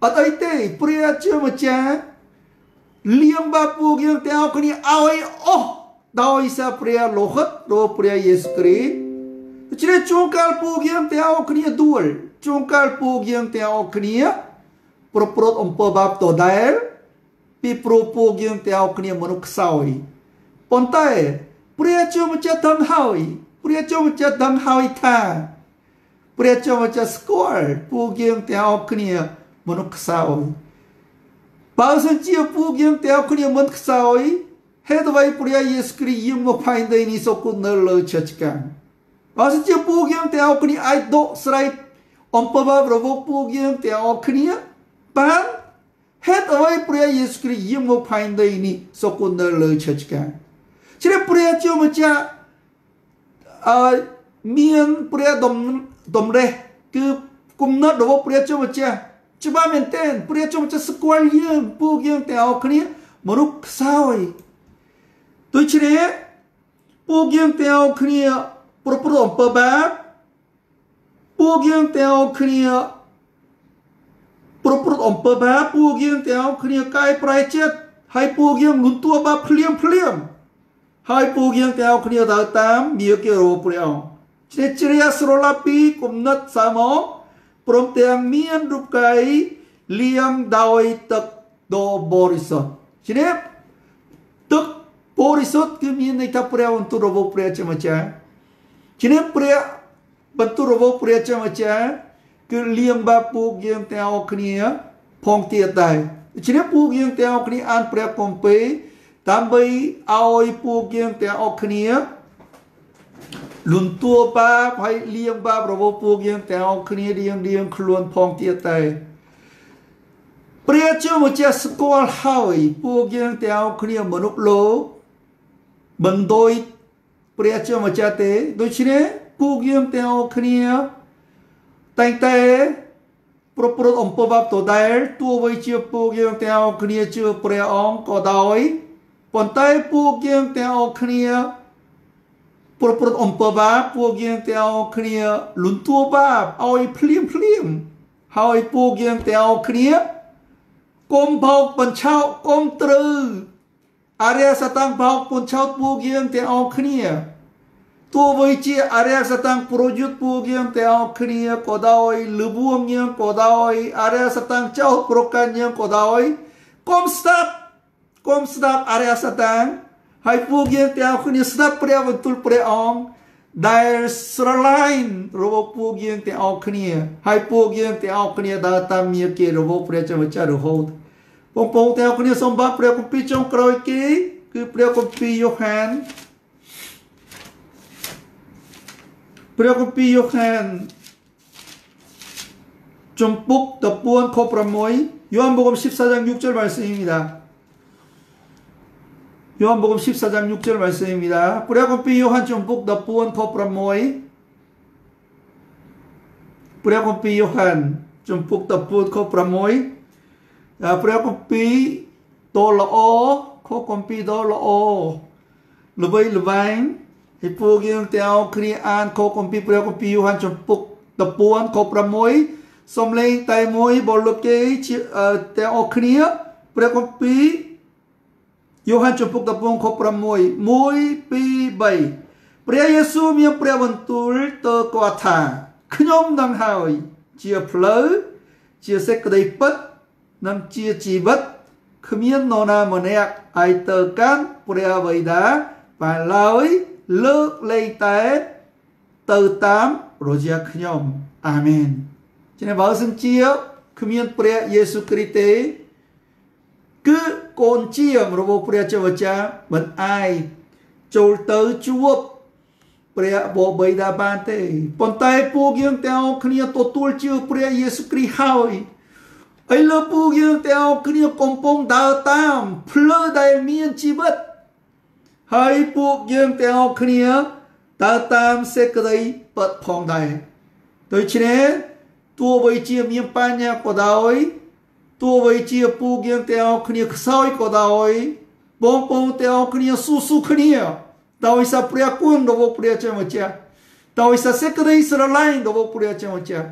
អត់អីទេព្រះជាម្ចាស់លៀងបាពួកយើងទាំងគ្នាឲ្យអស់ដោយសារព្រះលោហិតរបស់ព្រះយេស៊ូវគ្រីស្ទ ដូច្នេះជួនកាលពួកយើងទាំងគ្នាដួលជួនកាលពួកយើងទាំងគ្នា ប្រព្រឹត្តអំពើបាបដដែលពីព្រោះពួកយើងទាំងគ្នាមនុស្សខ្សោយប៉ុន្តែព្រះជាម្ចាស់ដឹងហើយព្រះជាម្ចាស់ដឹងហើយថាព្រះជាម្ចាស់ស្គាល់ពួកយើងទាំងគ្នាមនុស្សខ្សោយបើសិនជាពួកយើងទាំងគ្នាមិនខ្សោយហេតុអ្វីព្រះយេស៊ូវគ្រីស្ទយាងមកផែនដីនេះសុគន្ធនៅលើជើឆ្កាង បើសិនជាពួកយើងទាំងគ្នាអាចដកស្រែកអំពើបាបរបស់ពួកយើងទាំងគ្នាបានហេតុអ្វីព្រះយេស៊ូវគ្រីស្ទយាងមកផែនដីនេះសុគន្ធនៅលើជើឆ្កាងជ្រាបព្រះជាម្ចាស់អឺមានព្រះដំដំរេះគឺគុណិតរបស់ព្រះជាម្ចាស់ច្បាស់មែនទែនព្រះជាម្ចាស់ស្គាល់យើងពួកយើងទាំងអស់គ្នាមនុស្សខ្សោយដូច្នេះពួកយើងទាំងអស់គ្នា ប្រព្រឹត្តអំពើបាបពួកយើងទាំងអស់គ្នាប្រព្រឹត្តអំពើបាបពួកយើងទាំងអស់គ្នាកាយប្រែចិត្តហើយពួកយើងលន់តួបាបភ្លាមភ្លាមហើយពួកយើងទាំងអស់គ្នាត្រូវតាមមាគ៌រព្រះអង្គជ្រះជ្រះស្រឡាពីគំនិតសាមកព្រមទាំងមានរូបកាយលាងដោយទឹកដ៏បរិសុទ្ធជ្រះទឹកបរិសុទ្ធគឺមានន័យថាព្រះបន្ទូលរបស់ព្រះជាម្ចាស់ ជានេះព្រះបន្ទូលរបស់ព្រះជាម្ចាស់គឺលៀងបាបពួកយើងទាំងអស់គ្នាផងទៀតដែរដូច្នេះពួកយើងទាំងអស់គ្នាអានព្រះគម្ពីរដើម្បីឲ្យពួកយើងទាំងអស់គ្នាលន់តួបាបហើយលៀងបាបរបស់ពួកយើងទាំងអស់គ្នារៀងរៀងខ្លួនផងទៀតដែរព្រះជាម្ចាស់ស្គាល់ហើយពួកយើងទាំងអស់គ្នាមនុស្សលោកមិនដូច ព្រះជាម្ចាស់ទេដូច្នេះពួកយើងទាំងអស់គ្នាតែងតែប្រព្រឹត្តអំពើបាបដដែលទោះបីជាពួកយើងទាំងអស់គ្នាជឿព្រះអង្គក៏ដោយប៉ុន្តែពួកយើងទាំងអស់គ្នាប្រព្រឹត្តអំពើបាបពួកយើងទាំងអស់គ្នាលន់តួបាបឲ្យភ្លាមភ្លាមហើយពួកយើងទាំងអស់គ្នាគុំបោកបញ្ឆោតគុំត្រូវ អរិយសតាំងបោកបញ្ឆោតពួកយើងទាំងអស់គ្នាទោះបីជាអរិយសតាំងប្រយុទ្ធពួកយើងទាំងអស់គ្នាក៏ដោយលបួងយើងក៏ដោយអរិយសតាំងចោតប្រកាន់យើងក៏ដោយគុំស្ដាប់គុំស្ដាប់អរិយសតាំងហើយពួកយើងទាំងគ្នាស្ដាប់ព្រះបន្ទូលព្រះអង្គដែលស្រឡាញ់របស់ពួកយើងទាំងអស់គ្នា ហើយពួកយើងទាំងអស់គ្នាដើរតាមមាគ៌ារបស់ព្រះចម្ចាស់រហូតបង 뽕뽕 대학군이 썸바 프레코피 좀 끌어올게 그 프레코피 요한 프레코피 요한 좀뿍 더뿌한 코프라모이 요한복음 14장 6절 말씀입니다. 요한복음 14장 6절 말씀입니다. 프레코피 요한 좀뿍 더뿌한 코프라모이 프레코피 요한 좀뿍 더뿌한 코프라모이 ព្រះគម្ពីរតល្អខុសគម្ពីរតល្អល្បីល្បាញហើយពួកយើងទាំងគ្នាអានខុសគម្ពីរព្រះគម្ពីរយូហានចំពុកតពួនខុស6សំលេងតែមួយបើលោកគេទាំងអស់គ្នាព្រះគម្ពីរយូហានចំពុកតពួនខុស6 1 2 3ព្រះយេស៊ូវមានព្រះបន្ទូលទៅគាត់ថាខ្ញុំនឹងហើយជាផ្លូវជាសេចក្តីពិត និងជាជីវិតគ្មាននរណាម្នាក់អាចទៅកាន់ព្រះបិតាបានឡើយលើកលែងតែទៅតាមរយៈខ្ញុំអាមែនចឹងបើសិនជាគ្មានព្រះយេស៊ូវគ្រីស្ទទេគឺកូនជាងរបស់ព្រះចវចាមិនអាចចូលទៅជួបព្រះបបិតាបានទេប៉ុន្តែពួកយើងទាំងគ្នាទទួលជឿព្រះយេស៊ូវគ្រីស្ទហើយ ឥឡូវពួកយើងទាំងគ្នាកំពុងដើរតាមផ្លូវដែលមានជីវិតហើយពួកយើងទាំងគ្នាដើរតាមសេចក្តីពិតផងដែរដូច្នេះទោះបីជាមានបញ្ហាក៏ដោយទោះបីជាពូយើងទាំងអស់គ្នាខ្សោយក៏ដោយបងប្អូនទាំងអស់គ្នាស៊ូស៊ូគ្នាដោយសារព្រះគុណរបស់ព្រះជាម្ចាស់ដោយសារសេចក្តីស្រឡាញ់របស់ព្រះជាម្ចាស់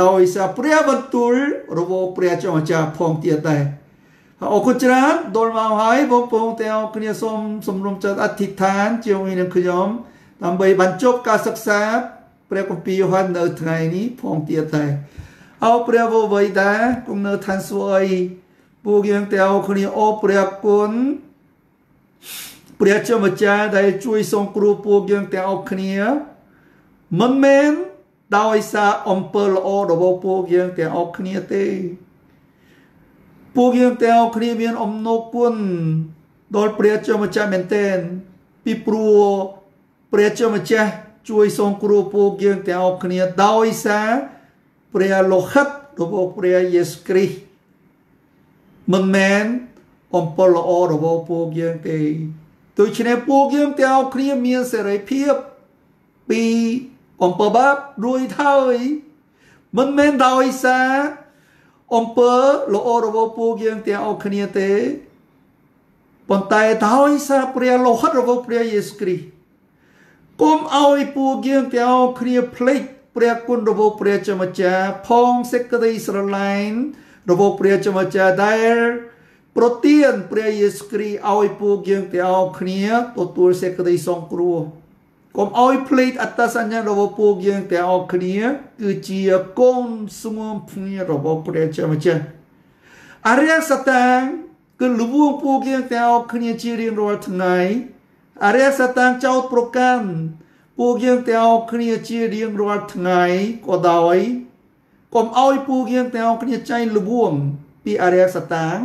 ដោយសារព្រះបន្ទូលរបស់ព្រះជាម្ចាស់ផងទៀតដែរអរគុណច្រើនដល់មកហើយបងប្អូនទាំងអស់គ្នាសូមសម្រុំចិត្តអធិដ្ឋានជាមួយនឹងខ្ញុំដើម្បីបញ្ចប់ការសិក្សាព្រះគម្ពីរយ៉ូហាននៅថ្ងៃនេះផងទៀតដែរអោព្រះវវៃតាគង់នៅឋានសួគ៌អីពួកយើងទាំងគ្នាអូព្រះគុណព្រះជាម្ចាស់ដែលជួយសង្គ្រោះពួកយើងទាំងអស់គ្នាមិនមែន ដោយសារអំពើល្អរបស់ពួកយើងទាំងអស់គ្នាទេ ពួកយើងទាំងអស់គ្នាមានអំណរគុណដល់ព្រះជាម្ចាស់មែនទែនពីព្រោះព្រះជាម្ចាស់ជួយសង្គ្រោះពួកយើងទាំងអស់គ្នាដោយសារព្រះលោហិតរបស់ព្រះយេស៊ូវគ្រីស្ទមិនមែនអំពើល្អរបស់ពួកយើងទេដូច្នេះពួកយើងទាំងអស់គ្នាមានសេរីភាពពី អំពើបាបរួចហើយមិនមែនដោយសារអំពើល្អរបស់ពួកយើងទាំងអស់គ្នាទេប៉ុន្តែដោយសារព្រះលោហិតរបស់ព្រះយេស៊ូវគ្រីស្ទគុំឲ្យពួកយើងទាំងអស់គ្នាភ្លេចព្រះគុណរបស់ព្រះជាម្ចាស់ផងសេចក្តីស្រឡាញ់របស់ព្រះជាម្ចាស់ដែលប្រទានព្រះយេស៊ូវគ្រីស្ទឲ្យពួកយើងទាំងអស់គ្នាទទួលសេចក្តីសង្គ្រោះ កុំឲ្យភ្លេចអត្តសញ្ញាណរបស់ពួកយើងទាំងអស់គ្នា គឺជាកូនស្ងួមភ្ងារបស់ព្រះជាម្ចាស់អរិយសតាំងគឺលួងពួកយើងទាំងអស់គ្នាជារៀងរាល់ថ្ងៃអរិយសតាំងចោតប្រកាន់ពួកយើងទាំងអស់គ្នាជារៀងរាល់ថ្ងៃក៏ដោយកុំឲ្យពួកយើងទាំងអស់គ្នាចែងលួងពីអរិយសតាំង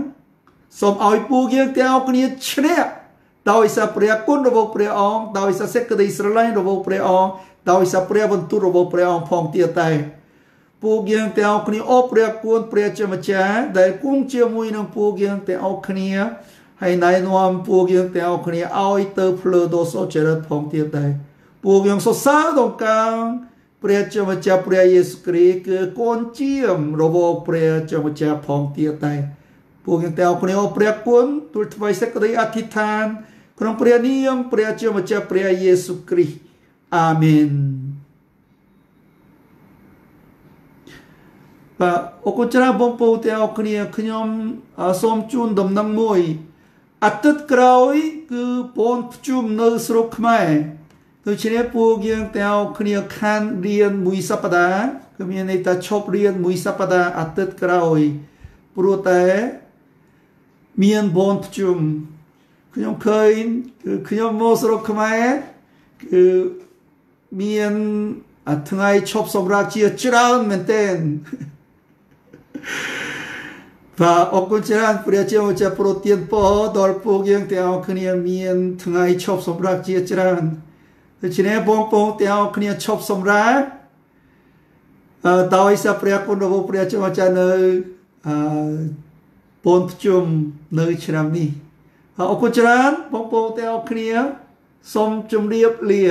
សូមឲ្យពួកយើងទាំងអស់គ្នាឈ្នះ ដោយសារព្រះគុណរបស់ព្រះអង្គដោយសារសេចក្តីស្រឡាញ់របស់ព្រះអង្គដោយសារព្រះបន្ទូលរបស់ព្រះអង្គផងទៀតតែពួកយើងទាំងអស់គ្នាអូព្រះគុណព្រះជាម្ចាស់ដែលគង់ជាមួយនឹងពួកយើងទាំងអស់គ្នាហើយណែនាំពួកយើងទាំងអស់គ្នាឲ្យទៅភ្លើដោសុចរិតផងទៀតដែរពួកយើងសរសើរដល់កាងព្រះជាម្ចាស់ព្រះយេស៊ូវគ្រីស្ទគឺកូនជាមរបស់ព្រះជាម្ចាស់ផងទៀតដែរពួកយើងទាំងអស់គ្នាអូព្រះគុណទូលថ្វាយសេចក្តីអធិដ្ឋាន ក្នុងព្រះនាមព្រះជាម្ចាស់ព្រះយេស៊ូវគ្រីស្ទអាមែនបាទអរគុណច្រើនបងប្អូនទាំងអស់គ្នាខ្ញុំសូមជូនដំណឹងមួយអាទិត្យក្រោយ គឺពនភ្ជុំនៅស្រុកខ្មែរដូច្នេះពួកយើងទាំងអស់គ្នាខានរៀនមួយសប្តាហ៍គឺមានន័យថាឈប់រៀនមួយសប្តាហ៍អាទិត្យក្រោយព្រោះតែមានបនភ្ជុំ ខ្ញុំឃើញគឺខ្ញុំមកស្រុកខ្មែរគឺមានថ្ងៃឈប់សម្រាប់ជាច្រើនមែនទែនបាទអរគុណច្រើនព្រះជាម្ចាស់ប្រទានពរដល់ពួកយើងទាំងអស់គ្នាមានថ្ងៃឈប់សម្រាប់ជាច្រើនដូច្នេះបងប្អូនទាំងអស់គ្នាឈប់សម្រាប់អឺដោយសារព្រះគុណរបស់ព្រះជាម្ចាស់នៅអឺពូនភ្ជុំនៅឆ្នាំនេះ អរគុណច្រើនបងប្អូនទាំងអស់គ្នាសូមជម្រាបលា